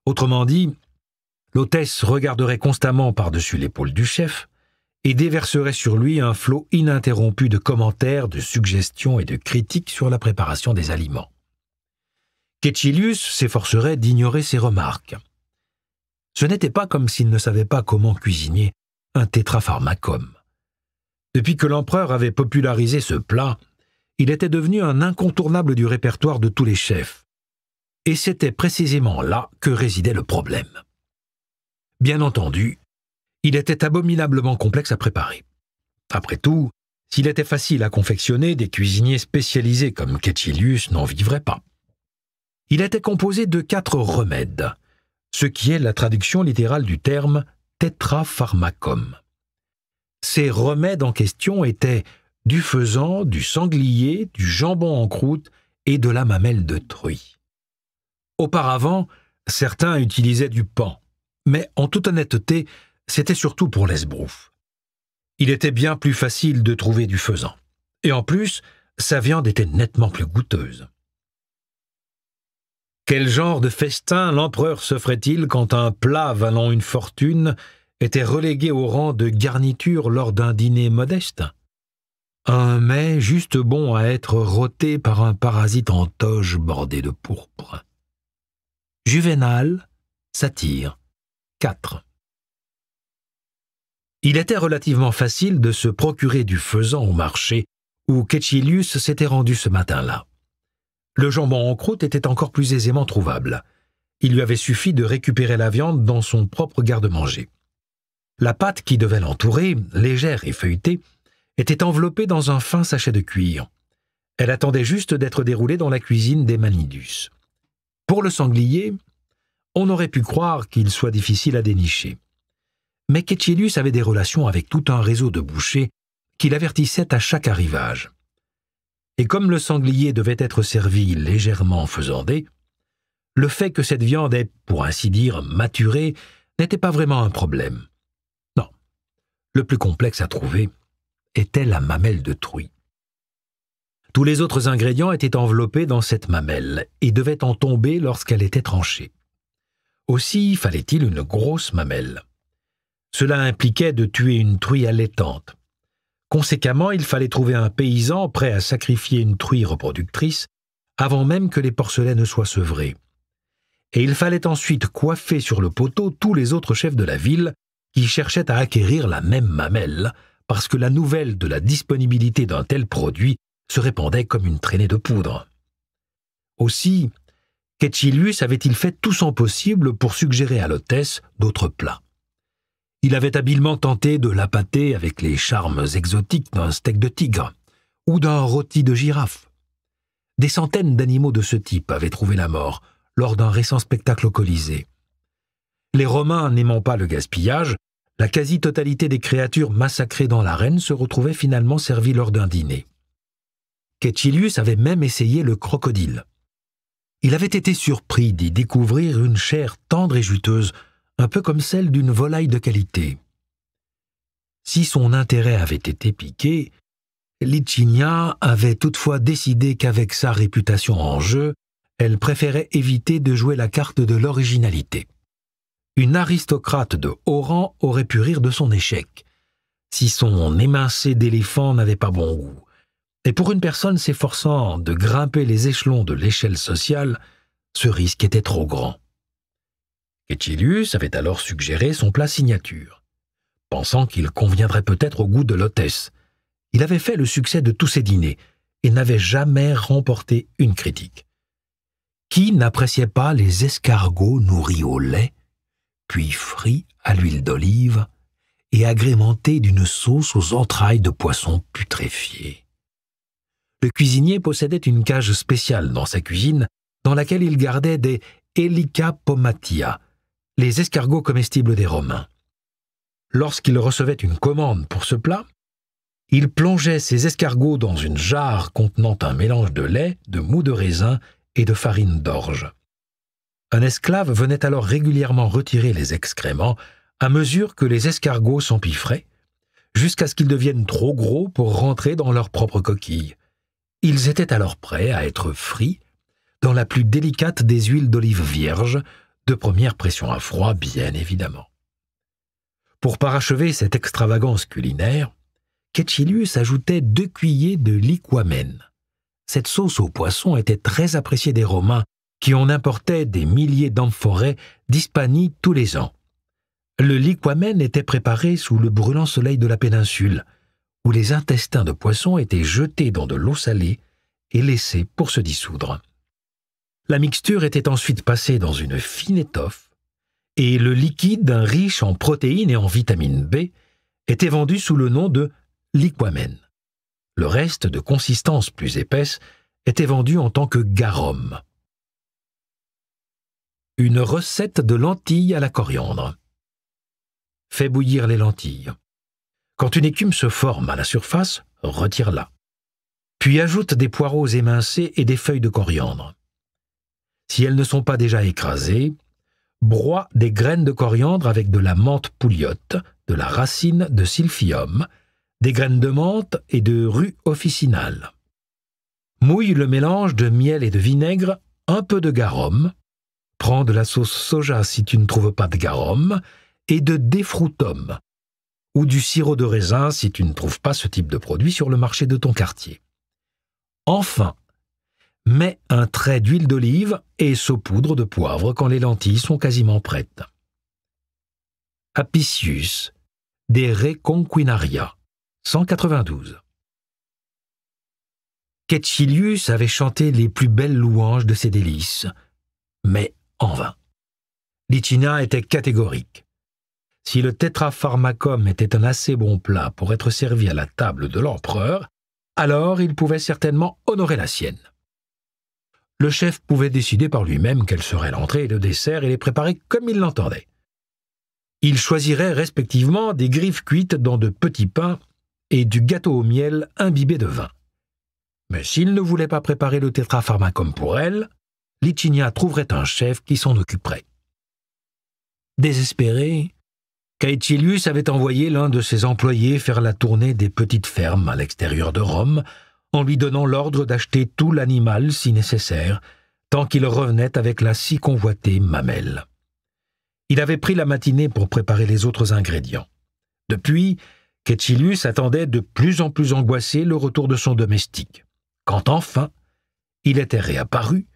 Autrement dit, l'hôtesse regarderait constamment par-dessus l'épaule du chef et déverserait sur lui un flot ininterrompu de commentaires, de suggestions et de critiques sur la préparation des aliments. Ketchilius s'efforcerait d'ignorer ces remarques. Ce n'était pas comme s'il ne savait pas comment cuisiner un tétrapharmacum. Depuis que l'empereur avait popularisé ce plat, il était devenu un incontournable du répertoire de tous les chefs. Et c'était précisément là que résidait le problème. Bien entendu, il était abominablement complexe à préparer. Après tout, s'il était facile à confectionner, des cuisiniers spécialisés comme Ketchilius n'en vivraient pas. Il était composé de quatre remèdes, ce qui est la traduction littérale du terme tétrapharmacum. Ces remèdes en question étaient du faisan, du sanglier, du jambon en croûte et de la mamelle de truie. Auparavant, certains utilisaient du pan, mais en toute honnêteté, c'était surtout pour l'esbrouf. Il était bien plus facile de trouver du faisan. Et en plus, sa viande était nettement plus goûteuse. Quel genre de festin l'empereur se ferait-il quand un plat valant une fortune était relégué au rang de garniture lors d'un dîner modeste? Un mets juste bon à être rôté par un parasite en toge bordé de pourpre. Juvénal, satire, 4. Il était relativement facile de se procurer du faisan au marché où Ketchilius s'était rendu ce matin-là. Le jambon en croûte était encore plus aisément trouvable. Il lui avait suffi de récupérer la viande dans son propre garde-manger. La pâte qui devait l'entourer, légère et feuilletée, était enveloppée dans un fin sachet de cuir. Elle attendait juste d'être déroulée dans la cuisine des Manidus. Pour le sanglier, on aurait pu croire qu'il soit difficile à dénicher. Mais Ketchilius avait des relations avec tout un réseau de bouchers qu'il avertissait à chaque arrivage et comme le sanglier devait être servi légèrement faisandé, le fait que cette viande ait, pour ainsi dire, maturé n'était pas vraiment un problème. Non. Le plus complexe à trouver était la mamelle de truie. Tous les autres ingrédients étaient enveloppés dans cette mamelle et devaient en tomber lorsqu'elle était tranchée. Aussi fallait-il une grosse mamelle. Cela impliquait de tuer une truie allaitante, Conséquemment, il fallait trouver un paysan prêt à sacrifier une truie reproductrice avant même que les porcelaines soient sevrées. Et il fallait ensuite coiffer sur le poteau tous les autres chefs de la ville qui cherchaient à acquérir la même mamelle, parce que la nouvelle de la disponibilité d'un tel produit se répandait comme une traînée de poudre. Aussi, Ketchilius avait-il fait tout son possible pour suggérer à l'hôtesse d'autres plats. Il avait habilement tenté de l'appâter avec les charmes exotiques d'un steak de tigre ou d'un rôti de girafe. Des centaines d'animaux de ce type avaient trouvé la mort lors d'un récent spectacle au Colisée. Les Romains n'aimant pas le gaspillage, la quasi-totalité des créatures massacrées dans l'arène se retrouvaient finalement servies lors d'un dîner. Ketchilius avait même essayé le crocodile. Il avait été surpris d'y découvrir une chair tendre et juteuse un peu comme celle d'une volaille de qualité. Si son intérêt avait été piqué, Licinia avait toutefois décidé qu'avec sa réputation en jeu, elle préférait éviter de jouer la carte de l'originalité. Une aristocrate de haut rang aurait pu rire de son échec, si son émincé d'éléphant n'avait pas bon goût. Et pour une personne s'efforçant de grimper les échelons de l'échelle sociale, ce risque était trop grand. Ketchilius avait alors suggéré son plat signature, pensant qu'il conviendrait peut-être au goût de l'hôtesse. Il avait fait le succès de tous ses dîners et n'avait jamais remporté une critique. Qui n'appréciait pas les escargots nourris au lait, puis frits à l'huile d'olive et agrémentés d'une sauce aux entrailles de poisson putréfié Le cuisinier possédait une cage spéciale dans sa cuisine dans laquelle il gardait des Helica pomatia, les escargots comestibles des Romains. Lorsqu'il recevait une commande pour ce plat, il plongeait ses escargots dans une jarre contenant un mélange de lait, de mou de raisin et de farine d'orge. Un esclave venait alors régulièrement retirer les excréments à mesure que les escargots s'empiffraient, jusqu'à ce qu'ils deviennent trop gros pour rentrer dans leur propre coquille. Ils étaient alors prêts à être frits dans la plus délicate des huiles d'olive vierge, de première pression à froid, bien évidemment. Pour parachever cette extravagance culinaire, Ketchilius ajoutait deux cuillers de liquamen. Cette sauce au poisson était très appréciée des Romains, qui en importaient des milliers d'amphorées d'Hispanie tous les ans. Le liquamen était préparé sous le brûlant soleil de la péninsule, où les intestins de poisson étaient jetés dans de l'eau salée et laissés pour se dissoudre. La mixture était ensuite passée dans une fine étoffe, et le liquide, riche en protéines et en vitamine B, était vendu sous le nom de liquamen. Le reste, de consistance plus épaisse, était vendu en tant que garum. Une recette de lentilles à la coriandre. Fais bouillir les lentilles. Quand une écume se forme à la surface, retire-la. Puis ajoute des poireaux émincés et des feuilles de coriandre. Si elles ne sont pas déjà écrasées, broie des graines de coriandre avec de la menthe pouliotte, de la racine de sylphium, des graines de menthe et de rue officinale. Mouille le mélange de miel et de vinaigre, un peu de garum, prends de la sauce soja si tu ne trouves pas de garum, et de défrutum, ou du sirop de raisin si tu ne trouves pas ce type de produit sur le marché de ton quartier. Enfin, Mets un trait d'huile d'olive et saupoudre de poivre quand les lentilles sont quasiment prêtes. Apicius, des Reconquinaria, 192. Ketchilius avait chanté les plus belles louanges de ses délices, mais en vain. Licina était catégorique. Si le tétrapharmacum était un assez bon plat pour être servi à la table de l'empereur, alors il pouvait certainement honorer la sienne le chef pouvait décider par lui-même quelle serait l'entrée et le dessert et les préparer comme il l'entendait. Il choisirait respectivement des griffes cuites dans de petits pains et du gâteau au miel imbibé de vin. Mais s'il ne voulait pas préparer le tétrapharmacum pour elle, Licinia trouverait un chef qui s'en occuperait. Désespéré, Caetilius avait envoyé l'un de ses employés faire la tournée des petites fermes à l'extérieur de Rome en lui donnant l'ordre d'acheter tout l'animal si nécessaire, tant qu'il revenait avec la si convoitée mamelle. Il avait pris la matinée pour préparer les autres ingrédients. Depuis, Ketchilius attendait de plus en plus angoissé le retour de son domestique. Quand enfin, il était réapparu,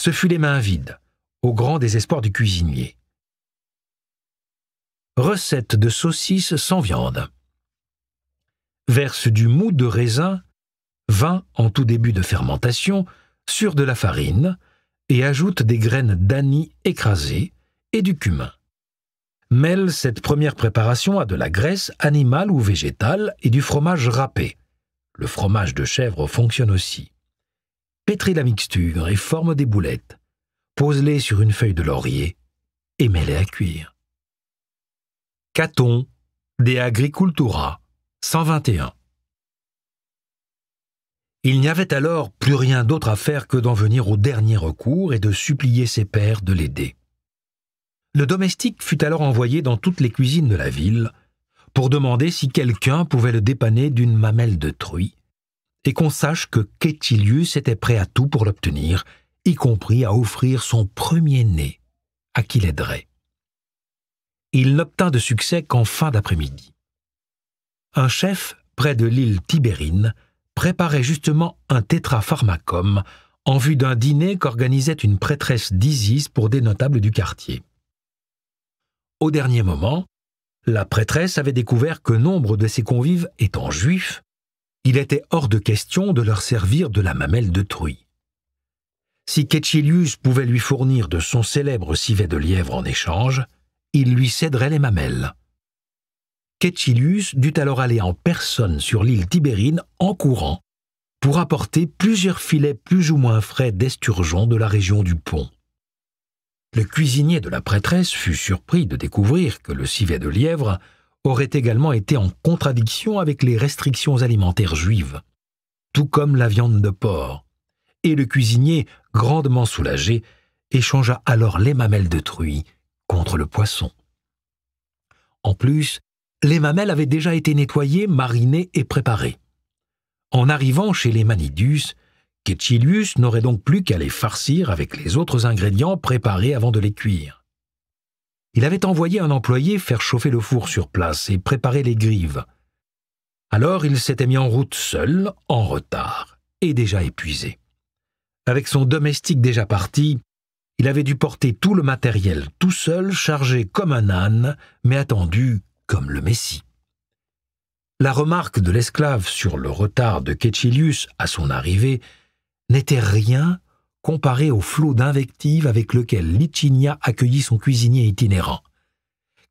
ce fut les mains vides, au grand désespoir du cuisinier. Recette de saucisse sans viande. Verse du mou de raisin vin en tout début de fermentation sur de la farine et ajoute des graines d'anis écrasées et du cumin. Mêle cette première préparation à de la graisse animale ou végétale et du fromage râpé. Le fromage de chèvre fonctionne aussi. Pétris la mixture et forme des boulettes. Pose-les sur une feuille de laurier et mets-les à cuire. Caton des Agricultura 121 il n'y avait alors plus rien d'autre à faire que d'en venir au dernier recours et de supplier ses pères de l'aider. Le domestique fut alors envoyé dans toutes les cuisines de la ville pour demander si quelqu'un pouvait le dépanner d'une mamelle de truie, et qu'on sache que Quétilius était prêt à tout pour l'obtenir, y compris à offrir son premier né à qui l'aiderait. Il n'obtint de succès qu'en fin d'après-midi. Un chef près de l'île Tibérine préparait justement un tétrapharmacum en vue d'un dîner qu'organisait une prêtresse d'Isis pour des notables du quartier. Au dernier moment, la prêtresse avait découvert que nombre de ses convives étant juifs, il était hors de question de leur servir de la mamelle de truie. Si Ketchilius pouvait lui fournir de son célèbre civet de lièvre en échange, il lui céderait les mamelles. Ketchilius dut alors aller en personne sur l'île Tibérine en courant pour apporter plusieurs filets plus ou moins frais d'esturgeon de la région du pont. Le cuisinier de la prêtresse fut surpris de découvrir que le civet de lièvre aurait également été en contradiction avec les restrictions alimentaires juives, tout comme la viande de porc, et le cuisinier, grandement soulagé, échangea alors les mamelles de truie contre le poisson. En plus, les mamelles avaient déjà été nettoyées, marinées et préparées. En arrivant chez les Manidus, Ketchilius n'aurait donc plus qu'à les farcir avec les autres ingrédients préparés avant de les cuire. Il avait envoyé un employé faire chauffer le four sur place et préparer les grives. Alors il s'était mis en route seul, en retard, et déjà épuisé. Avec son domestique déjà parti, il avait dû porter tout le matériel tout seul, chargé comme un âne, mais attendu comme le Messie. La remarque de l'esclave sur le retard de Ketchilius à son arrivée n'était rien comparé au flot d'invectives avec lequel Licinia accueillit son cuisinier itinérant.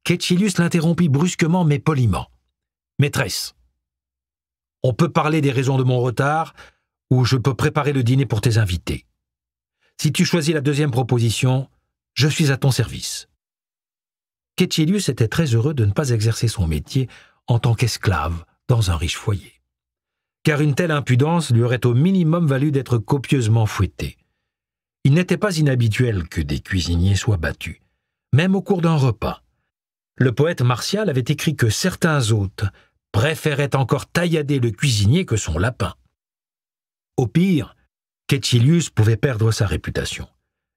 Ketchilius l'interrompit brusquement mais poliment. Maîtresse, on peut parler des raisons de mon retard, ou je peux préparer le dîner pour tes invités. Si tu choisis la deuxième proposition, je suis à ton service. Ketchilius était très heureux de ne pas exercer son métier en tant qu'esclave dans un riche foyer. Car une telle impudence lui aurait au minimum valu d'être copieusement fouetté. Il n'était pas inhabituel que des cuisiniers soient battus, même au cours d'un repas. Le poète Martial avait écrit que certains hôtes préféraient encore taillader le cuisinier que son lapin. Au pire, Ketchilius pouvait perdre sa réputation.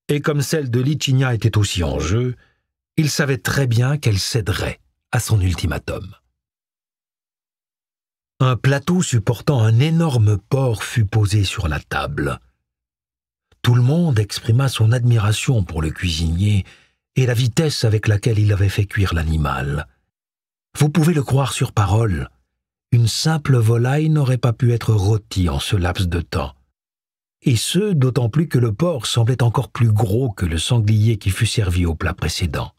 Et comme celle de Licinia était aussi en jeu, il savait très bien qu'elle céderait à son ultimatum. Un plateau supportant un énorme porc fut posé sur la table. Tout le monde exprima son admiration pour le cuisinier et la vitesse avec laquelle il avait fait cuire l'animal. Vous pouvez le croire sur parole, une simple volaille n'aurait pas pu être rôtie en ce laps de temps. Et ce, d'autant plus que le porc semblait encore plus gros que le sanglier qui fut servi au plat précédent.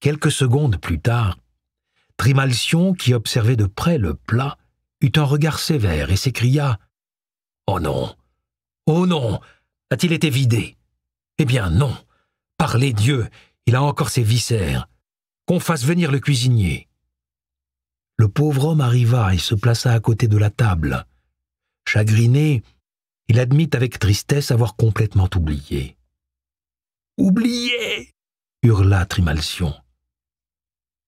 Quelques secondes plus tard, Trimalcion, qui observait de près le plat, eut un regard sévère et s'écria Oh non Oh non A-t-il été vidé Eh bien non Par les dieux, il a encore ses viscères. Qu'on fasse venir le cuisinier. Le pauvre homme arriva et se plaça à côté de la table. Chagriné, il admit avec tristesse avoir complètement oublié. Oublié hurla Trimalcion.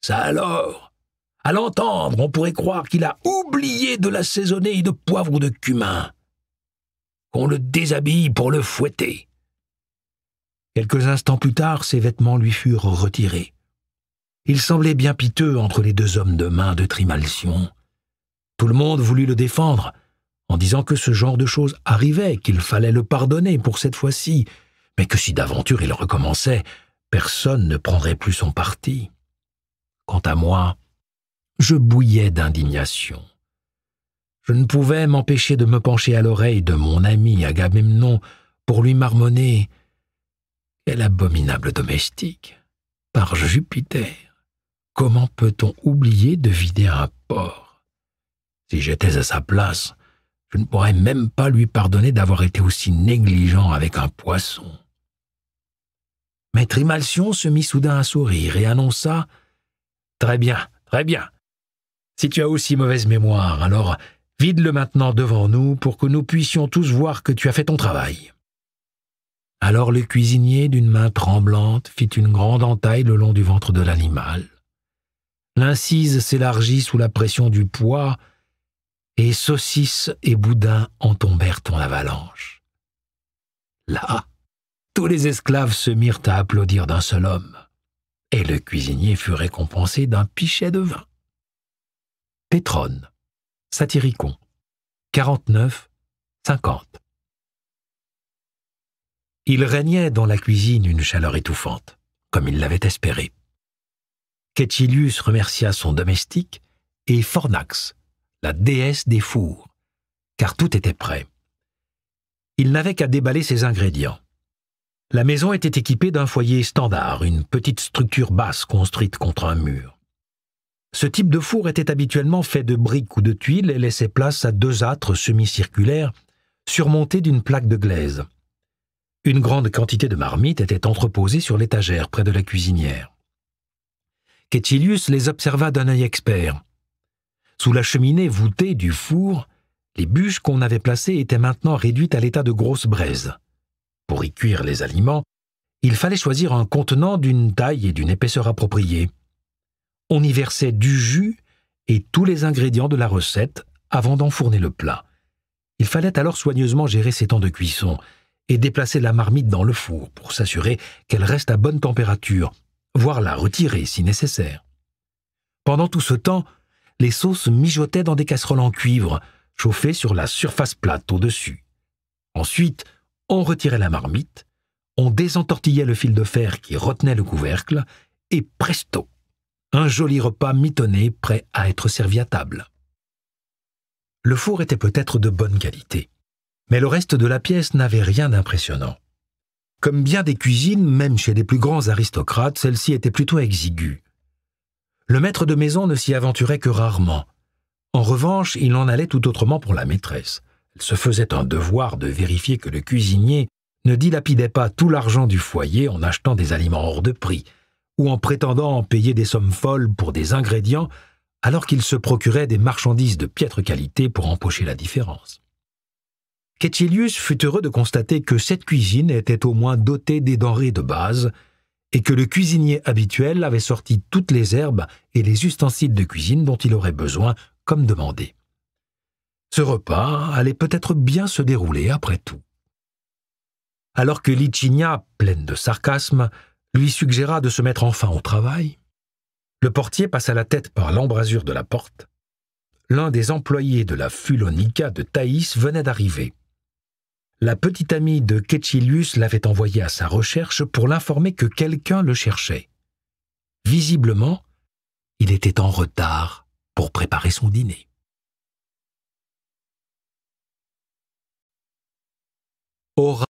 Ça alors? À l'entendre, on pourrait croire qu'il a oublié de l'assaisonner de poivre ou de cumin. Qu'on le déshabille pour le fouetter. Quelques instants plus tard, ses vêtements lui furent retirés. Il semblait bien piteux entre les deux hommes de main de Trimalcion. Tout le monde voulut le défendre, en disant que ce genre de choses arrivait, qu'il fallait le pardonner pour cette fois-ci, mais que si d'aventure il recommençait, personne ne prendrait plus son parti. Quant à moi, je bouillais d'indignation. Je ne pouvais m'empêcher de me pencher à l'oreille de mon ami Agamemnon pour lui marmonner Quel abominable domestique Par Jupiter Comment peut-on oublier de vider un porc Si j'étais à sa place, je ne pourrais même pas lui pardonner d'avoir été aussi négligent avec un poisson. Maître Imalcion se mit soudain à sourire et annonça Très bien, très bien. Si tu as aussi mauvaise mémoire, alors vide-le maintenant devant nous pour que nous puissions tous voir que tu as fait ton travail. Alors le cuisinier, d'une main tremblante, fit une grande entaille le long du ventre de l'animal. L'incise s'élargit sous la pression du poids, et saucisses et boudins en tombèrent en avalanche. Là, tous les esclaves se mirent à applaudir d'un seul homme et le cuisinier fut récompensé d'un pichet de vin. Pétrone, Satyricon, 49, 50. Il régnait dans la cuisine une chaleur étouffante, comme il l'avait espéré. Quetilius remercia son domestique et Fornax, la déesse des fours, car tout était prêt. Il n'avait qu'à déballer ses ingrédients. La maison était équipée d'un foyer standard, une petite structure basse construite contre un mur. Ce type de four était habituellement fait de briques ou de tuiles et laissait place à deux âtres semi-circulaires surmontés d'une plaque de glaise. Une grande quantité de marmites était entreposée sur l'étagère près de la cuisinière. Ketilius les observa d'un œil expert. Sous la cheminée voûtée du four, les bûches qu'on avait placées étaient maintenant réduites à l'état de grosses braises. Pour y cuire les aliments, il fallait choisir un contenant d'une taille et d'une épaisseur appropriée. On y versait du jus et tous les ingrédients de la recette avant d'enfourner le plat. Il fallait alors soigneusement gérer ses temps de cuisson et déplacer la marmite dans le four pour s'assurer qu'elle reste à bonne température, voire la retirer si nécessaire. Pendant tout ce temps, les sauces mijotaient dans des casseroles en cuivre, chauffées sur la surface plate au-dessus. Ensuite, on retirait la marmite, on désentortillait le fil de fer qui retenait le couvercle, et presto, un joli repas mitonné prêt à être servi à table. Le four était peut-être de bonne qualité, mais le reste de la pièce n'avait rien d'impressionnant. Comme bien des cuisines, même chez les plus grands aristocrates, celle-ci était plutôt exiguë. Le maître de maison ne s'y aventurait que rarement. En revanche, il en allait tout autrement pour la maîtresse. Se faisait un devoir de vérifier que le cuisinier ne dilapidait pas tout l'argent du foyer en achetant des aliments hors de prix, ou en prétendant en payer des sommes folles pour des ingrédients, alors qu'il se procurait des marchandises de piètre qualité pour empocher la différence. Ketchilius fut heureux de constater que cette cuisine était au moins dotée des denrées de base, et que le cuisinier habituel avait sorti toutes les herbes et les ustensiles de cuisine dont il aurait besoin, comme demandé. Ce repas allait peut-être bien se dérouler après tout. Alors que Licinia, pleine de sarcasme, lui suggéra de se mettre enfin au travail, le portier passa la tête par l'embrasure de la porte. L'un des employés de la Fulonica de Thaïs venait d'arriver la petite amie de Ketchilius l'avait envoyé à sa recherche pour l'informer que quelqu'un le cherchait. Visiblement, il était en retard pour préparer son dîner. Aura